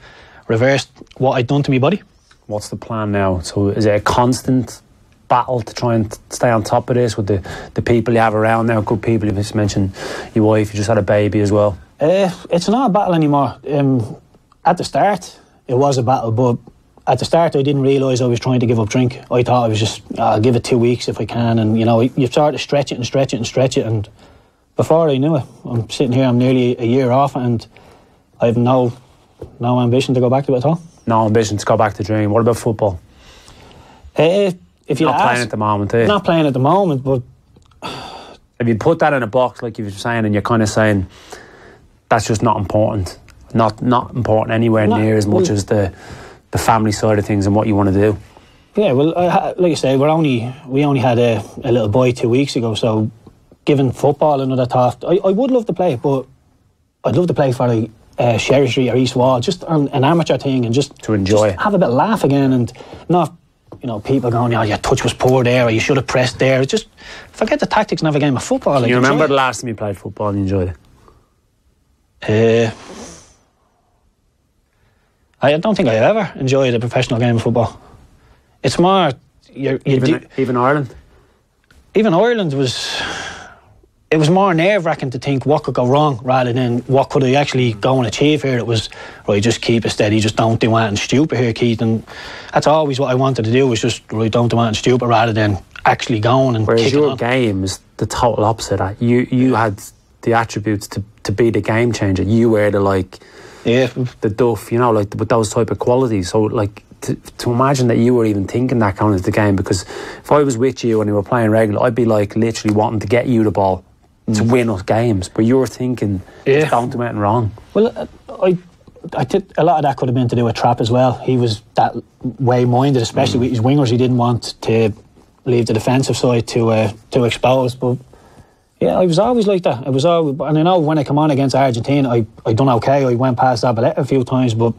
reverse what I'd done to my body. what's the plan now? So is it a constant battle to try and stay on top of this with the, the people you have around now? Good people. You just mentioned your wife. You just had a baby as well. Uh, it's not a battle anymore. Um, at the start, it was a battle, but at the start, I didn't realise I was trying to give up drink. I thought I was just, "Ah, I'll give it two weeks if I can, and you know, you start to stretch it and stretch it and stretch it, and before I knew it, I'm sitting here. I'm nearly a year off, and I have no, no ambition to go back to it at all. No ambition to go back to dream. What about football? Uh, if you Not playing at the moment, eh? not playing at the moment, but If you put that in a box, like you were saying, and you're kind of saying that's just not important, not not important anywhere Not- near as much well- as the the family side of things and what you want to do. Yeah, well, I, like I say, we're only we only had a, a little boy two weeks ago, so given football another thought, I, I would love to play, but I'd love to play for like uh, Sheriff Street or East Wall, just on an amateur thing, and just To enjoy just it. have a bit of laugh again, and not you know people going, "Oh, your touch was poor there, or you should have pressed there." It's Just forget the tactics and have a game of football. Like, you remember the last time you played football and you enjoyed it? Uh, I don't think I ever enjoyed a professional game of football. It's more you're, you Even do, even Ireland. even Ireland was it was more nerve wracking to think what could go wrong rather than what could I actually go and achieve here. It was right, just keep it steady, just don't do anything stupid here, Keith. And that's always what I wanted to do was just right, don't do anything stupid rather than actually going and Whereas your game is the total opposite. of. You you had the attributes to, to be the game changer. You were the like Yeah, the duff, you know, like with those type of qualities. So like to, to imagine that you were even thinking that kind of the game because if I was with you and you were playing regular, I'd be like literally wanting to get you the ball to win us games. But you were thinking, Yeah. just don't do anything wrong. Well, uh, I, I did, a lot of that could have been to do with Trap as well. He was that way minded, especially with his wingers. He didn't want to leave the defensive side to uh, to expose. But yeah, I was always like that. I was always, and I know when I come on against Argentina, I I done okay. I went past Zabaleta a few times, but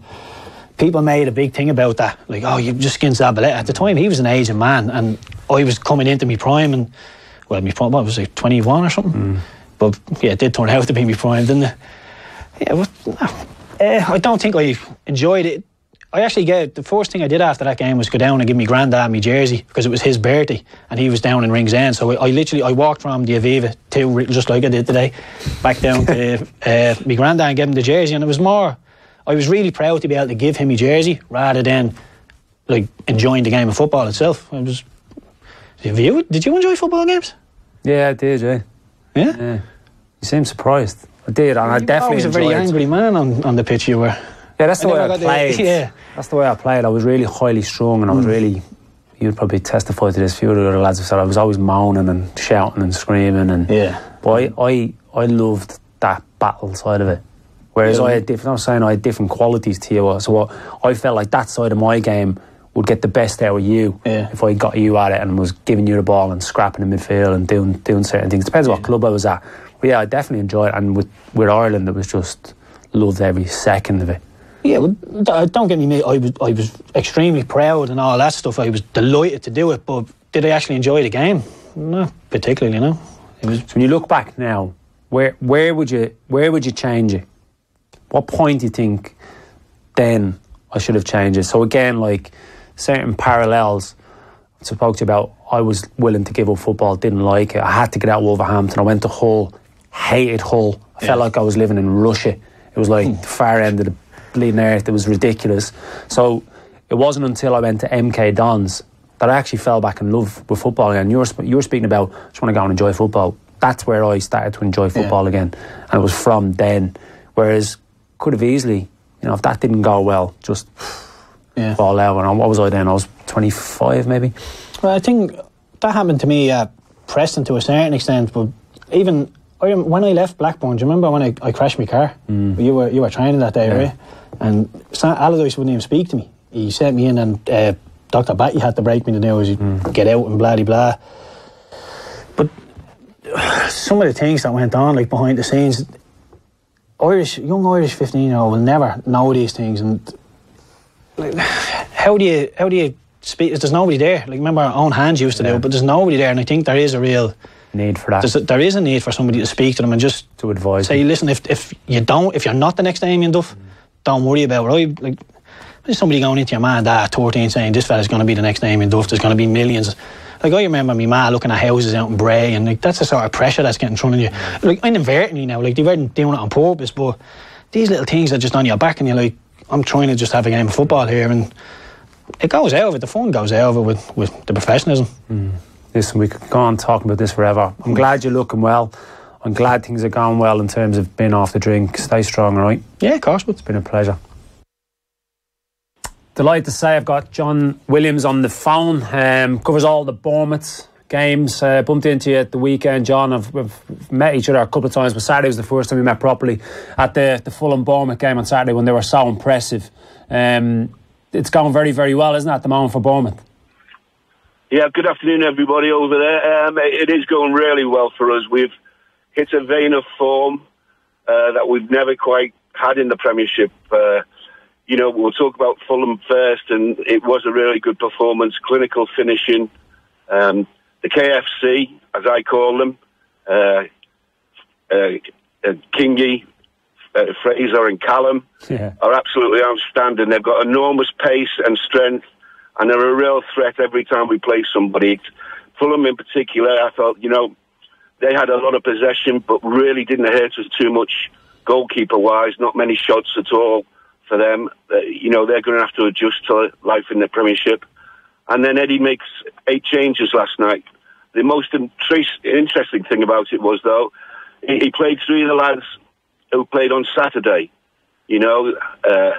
people made a big thing about that. Like, oh, you just against Zabaleta. At the time, he was an aging man, and I was coming into my prime, and well, my prime what was it, twenty one or something. But yeah, it did turn out to be my prime, didn't it? Yeah, well, uh, I don't think I enjoyed it. I actually get the first thing I did after that game was go down and give me granddad my jersey because it was his birthday and he was down in Ringsend. So I, I literally I walked from the Aviva to just like I did today, back down to uh, my granddad and gave him the jersey. And it was more, I was really proud to be able to give him my jersey rather than like enjoying the game of football itself. I was. Have you, did you enjoy football games? Yeah, I did, yeah. Yeah. yeah. You seem surprised. I did, and I You were definitely always a very angry man on, on the pitch. You were. Yeah, that's the I way I got the- played. yeah. That's the way I played. I was really highly strung and I was mm. really, you'd probably testify to this, a few of the other lads have said, I was always moaning and shouting and screaming. and Yeah. But I, I, I loved that battle side of it. Whereas Yeah. I had different, I'm saying I had different qualities to you. So I, I felt like that side of my game would get the best out of you Yeah. if I got you at it and was giving you the ball and scrapping in midfield and doing doing certain things. Depends what club I was at. But yeah, I definitely enjoyed it. And with, with Ireland, it was just loved every second of it. Yeah, well, uh, don't get me. I was, I was extremely proud and all that stuff. I was delighted to do it, but did I actually enjoy the game? not particularly. No. It was. So when you look back now, where where would you where would you change it? What point do you think then I should have changed it? So again, like certain parallels. I spoke to you about. I was willing to give up football, didn't like it. I had to get out of Wolverhampton. I went to Hull, hated Hull. I yeah. felt like I was living in Russia. It was like the far end of the bleeding earth. It was ridiculous. So it wasn't until I went to MK Dons that I actually fell back in love with football again. You were, you were speaking about just want to go and enjoy football. That's where I started to enjoy football yeah. again, and it was from then. Whereas could have easily, you know, if that didn't go well, just yeah. fall out. And what was I then? I was twenty five, maybe. Well, I think that happened to me at Preston to a certain extent, but even when I left Blackburn, do you remember when I, I crashed my car? Mm. You were you were training that day, yeah. right? And Allardyce wouldn't even speak to me. He sent me in, and uh, Dr. Batty had to break me the news, mm. get out and blah blah blah. But some of the things that went on, like behind the scenes, Irish young Irish fifteen year old will never know these things, and like, how do you how do you speak? There's nobody there. Like remember, our own hands used to yeah. do, it, but there's nobody there, and I think there is a real need for that. There's a, there is a need for somebody to speak to them and just to advise. Say, them. listen, if if you don't, if you're not the next Damien Duff, mm. don't worry about it. I, like there's somebody going into your man dad 14 saying this fella's going to be the next Damien Duff. There's going to be millions. Like I remember my ma looking at houses out in Bray, and like that's the sort of pressure that's getting thrown on you. Like inadvertently now, like they weren't doing it on purpose, but these little things are just on your back, and you're like, I'm trying to just have a game of football here, and it goes out of it. The fun goes out of it with, with the professionalism. Mm. Listen, we could go on talking about this forever. I'm glad you're looking well. I'm glad things are going well in terms of being off the drink. Stay strong, all right? Yeah, of course. But It's been a pleasure. Delighted to say I've got John Williams on the phone. Um, covers all the Bournemouth games. Uh, bumped into you at the weekend, John. I've, we've met each other a couple of times, but Saturday was the first time we met properly at the, the Fulham Bournemouth game on Saturday when they were so impressive. Um, it's going very, very well, isn't it, at the moment for Bournemouth? Yeah, good afternoon, everybody over there. Um, it is going really well for us. We've hit a vein of form uh, that we've never quite had in the Premiership. Uh, you know, we'll talk about Fulham first, and it was a really good performance, clinical finishing. Um, the KFC, as I call them, uh, uh, uh, Kingy, uh, Fraser, and Callum yeah. are absolutely outstanding. They've got enormous pace and strength and they're a real threat every time we play somebody. Fulham in particular, I thought, you know, they had a lot of possession, but really didn't hurt us too much goalkeeper wise. Not many shots at all for them. Uh, you know, they're going to have to adjust to life in the Premiership. And then Eddie makes eight changes last night. The most interesting thing about it was, though, he played three of the lads who played on Saturday. You know, uh,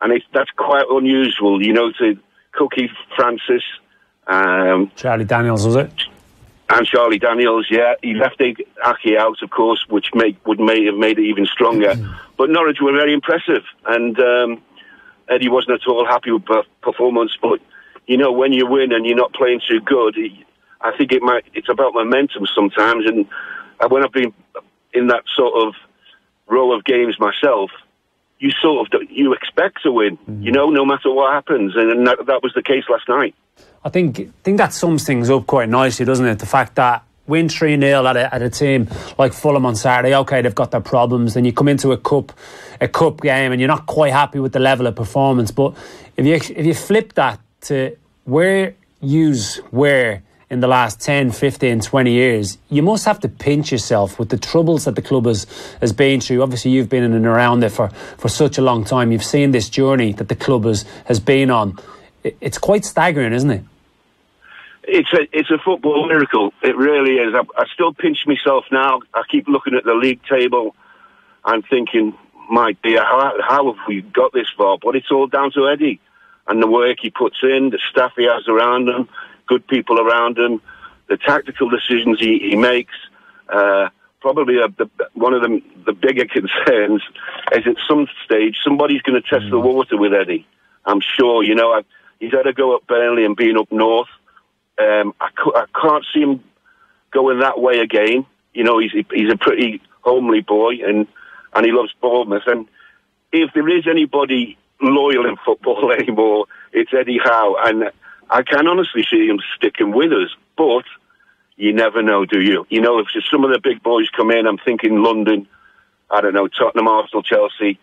and it's, that's quite unusual. You know, to Cookie Francis. Um, Charlie Daniels, was it? And Charlie Daniels, yeah. He left Aké out, of course, which may, would may have made it even stronger. but Norwich were very impressive. And um, Eddie wasn't at all happy with performance. But, you know, when you win and you're not playing too good, I think it might, it's about momentum sometimes. And when I've been in that sort of row of games myself, you sort of you expect to win, mm-hmm. you know, no matter what happens, and that, that was the case last night. I think I think that sums things up quite nicely, doesn't it? The fact that win 3 0 at a, at a team like Fulham on Saturday, okay, they've got their problems. Then you come into a cup a cup game and you're not quite happy with the level of performance. But if you if you flip that to where yous were in the last 10, 15, 20 years, you must have to pinch yourself with the troubles that the club has, has been through. Obviously, you've been in and around it for, for such a long time. You've seen this journey that the club has, has been on. It's quite staggering, isn't it? It's a it's a football miracle. It really is. I, I still pinch myself now. I keep looking at the league table and thinking, my dear, how, how have we got this far? But it's all down to Eddie and the work he puts in, the staff he has around him, good people around him, the tactical decisions he, he makes. Uh, probably a, the, one of the, the bigger concerns is at some stage somebody's going to test mm. the water with Eddie. I'm sure, you know, I, he's had to go up Burnley and being up north. Um, I, I can't see him going that way again. You know, he's he's a pretty homely boy and and he loves Bournemouth. And if there is anybody loyal in football anymore, it's Eddie Howe. And I can honestly see him sticking with us. But, you never know, do you? You know, if some of the big boys come in, I'm thinking London, I don't know, Tottenham, Arsenal, Chelsea,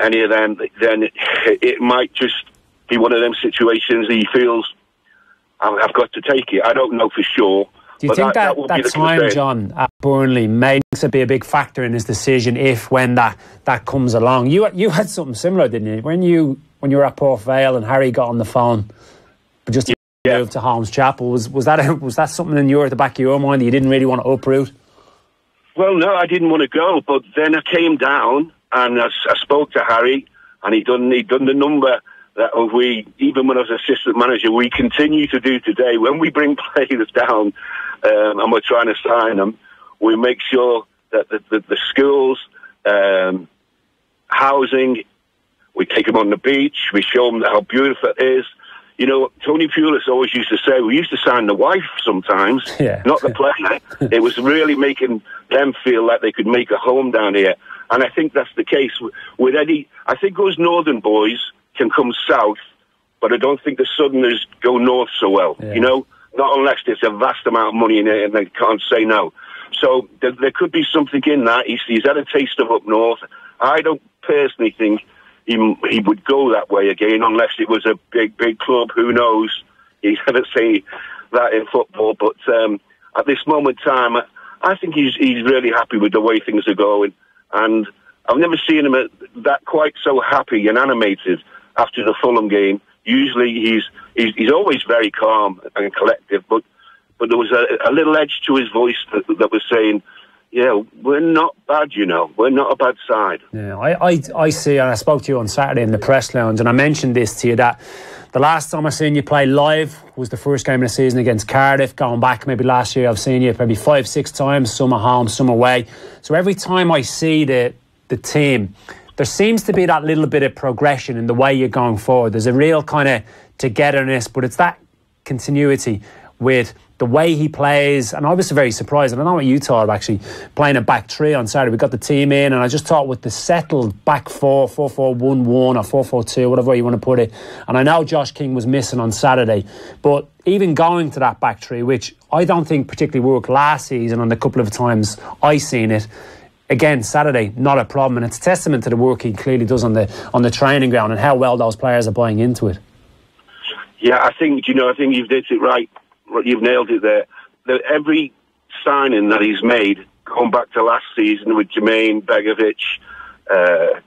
any of them, then it, it might just be one of them situations he feels I've got to take it. I don't know for sure. Do you think that, that, that, that time, John, at Burnley may be a big factor in his decision if, when that, that comes along? You you had something similar, didn't you? When you when you were at Port Vale and Harry got on the phone, just yeah. moved to Holmes Chapel, was was that was that something in your at the back of your mind that you didn't really want to uproot? Well, no, I didn't want to go, but then I came down and I, I spoke to Harry, and he done he done the number that we, even when I was assistant manager, we continue to do today. When we bring players down um, and we're trying to sign them, we make sure that the, the, the schools, um, housing, we take them on the beach, we show them how beautiful it is. You know, Tony Pulis always used to say, we used to sign the wife sometimes, yeah. not the player. it was really making them feel like they could make a home down here. And I think that's the case with any. I think those northern boys can come south, but I don't think the southerners go north so well. Yeah. You know, not unless there's a vast amount of money in it and they can't say no. So there, there could be something in that. He's, he's had a taste of up north. I don't personally think he, he would go that way again unless it was a big, big club. Who knows? He's never seen that in football. But um, at this moment in time, I think he's he's really happy with the way things are going, and I've never seen him at that quite so happy and animated after the Fulham game. Usually he's he's, he's always very calm and collective, but but there was a, a little edge to his voice that, that was saying, yeah, we're not bad, you know. We're not a bad side. Yeah, I, I, I see, and I spoke to you on Saturday in the press lounge, and I mentioned this to you that the last time I seen you play live was the first game of the season against Cardiff. Going back maybe last year, I've seen you maybe five, six times, some at home, some away. So every time I see the the team, there seems to be that little bit of progression in the way you're going forward. There's a real kind of togetherness, but it's that continuity with the way he plays. And I was very surprised. And I know what you thought of actually playing a back three on Saturday. We got the team in, and I just thought with the settled back four, four, four, one, one, or four, four, two, whatever you want to put it. And I know Josh King was missing on Saturday, but even going to that back three, which I don't think particularly worked last season, on the couple of times I seen it again Saturday not a problem. And it's a testament to the work he clearly does on the on the training ground and how well those players are buying into it. Yeah I think you know I think you've did it right you've nailed it there. That every signing that he's made going back to last season with Jermaine Begovic uh,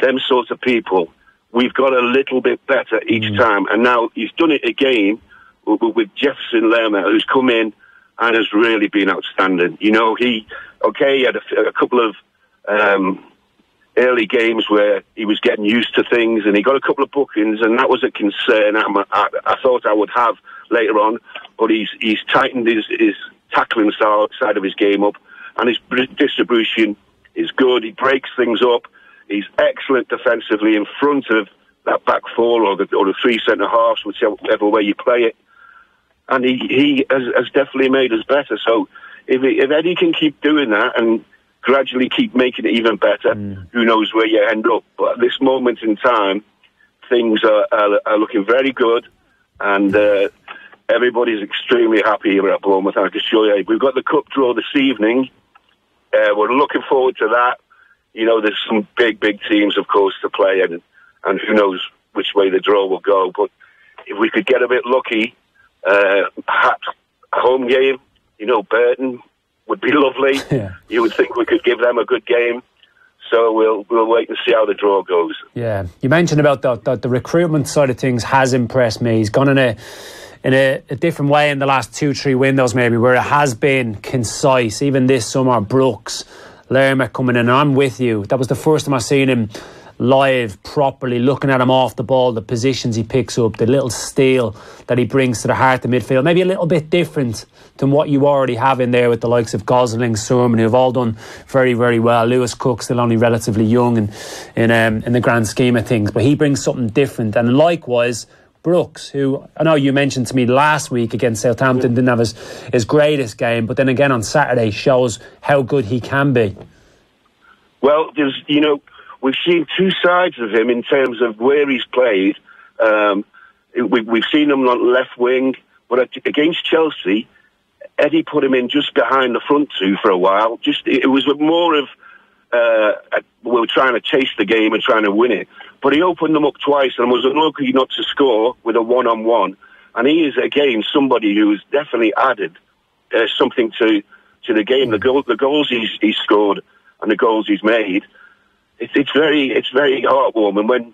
them sorts of people we've got a little bit better each mm. time. And now he's done it again with, with Jefferson Lerma who's come in and has really been outstanding you know he okay, he had a, a couple of um, early games where he was getting used to things, and he got a couple of bookings, and that was a concern I, I, thought I would have later on. But he's he's tightened his, his tackling side of his game up, and his distribution is good. He breaks things up. He's excellent defensively in front of that back four or the, or the three centre halves, whichever way you play it. And he, he has, has definitely made us better. So if, if Eddie can keep doing that and gradually keep making it even better, mm. who knows where you end up. But at this moment in time, things are, are, are looking very good, and uh, everybody's extremely happy here at Bournemouth. I can assure you, we've got the cup draw this evening. Uh, we're looking forward to that. You know, there's some big, big teams, of course, to play, and and who knows which way the draw will go. But if we could get a bit lucky, uh, perhaps home game you know, Burton would be lovely. Yeah. You would think we could give them a good game. So we'll we'll wait and see how the draw goes. Yeah, you mentioned about the, the, the recruitment side of things has impressed me. He's gone in a in a, a, different way in the last two three windows maybe where it has been concise. Even this summer, Brooks, Lerma coming in. I'm with you. That was the first time I seen him live properly, looking at him off the ball, the positions he picks up, the little steel that he brings to the heart of midfield. Maybe a little bit different than what you already have in there with the likes of Gosling, Surman, who have all done very, very well. Lewis Cook still only relatively young in in, um, in the grand scheme of things, but he brings something different. And likewise, Brooks, who I know you mentioned to me last week against Southampton, didn't have his, his greatest game, but then again on Saturday shows how good he can be. Well, there's, you know, we've seen two sides of him in terms of where he's played. Um, we, have seen him on left wing, but against Chelsea, Eddie put him in just behind the front two for a while. Just it was more of uh, we were trying to chase the game and trying to win it. But he opened them up twice and was unlucky not to score with a one-on-one. And he is again somebody who has definitely added uh, something to to the game. The goal, the goals he's, he's scored and the goals he's made. It's, it's very it's very heartwarming when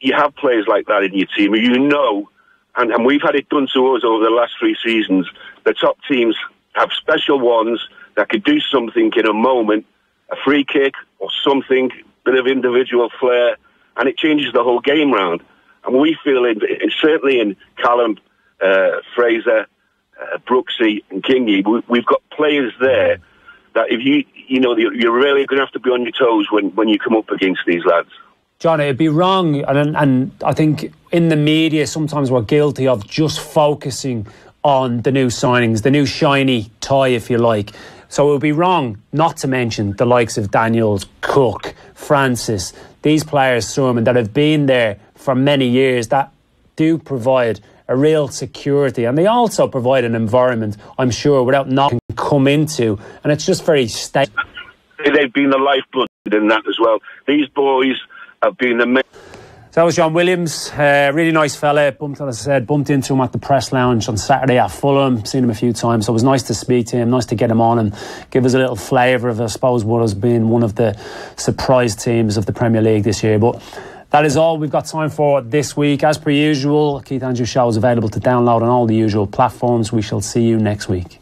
you have players like that in your team. You know, and, and we've had it done to us over the last three seasons. The top teams have special ones that could do something in a moment, a free kick or something, bit of individual flair, and it changes the whole game round. And we feel, in certainly in Callum, uh, Fraser, uh, Brooksy, and Kingy, we, have got players there that if you, you know, you're really going to have to be on your toes when, when you come up against these lads. John, it'd be wrong, and and I think in the media sometimes we're guilty of just focusing on the new signings, the new shiny toy, if you like. So it would be wrong not to mention the likes of Daniels, Cook, Francis, these players, Surman, that have been there for many years that do provide a real security and they also provide an environment, I'm sure, without can come into. And it's just very stable. They've been the lifeblood in that as well. These boys have been the. So that was John Williams, uh, really nice fella. Bumped, as I said, bumped into him at the press lounge on Saturday at Fulham. Seen him a few times, so it was nice to speak to him. Nice to get him on and give us a little flavour of, I suppose, what has been one of the surprise teams of the Premier League this year. But that is all we've got time for this week. As per usual, Keith Andrews Show is available to download on all the usual platforms. We shall see you next week.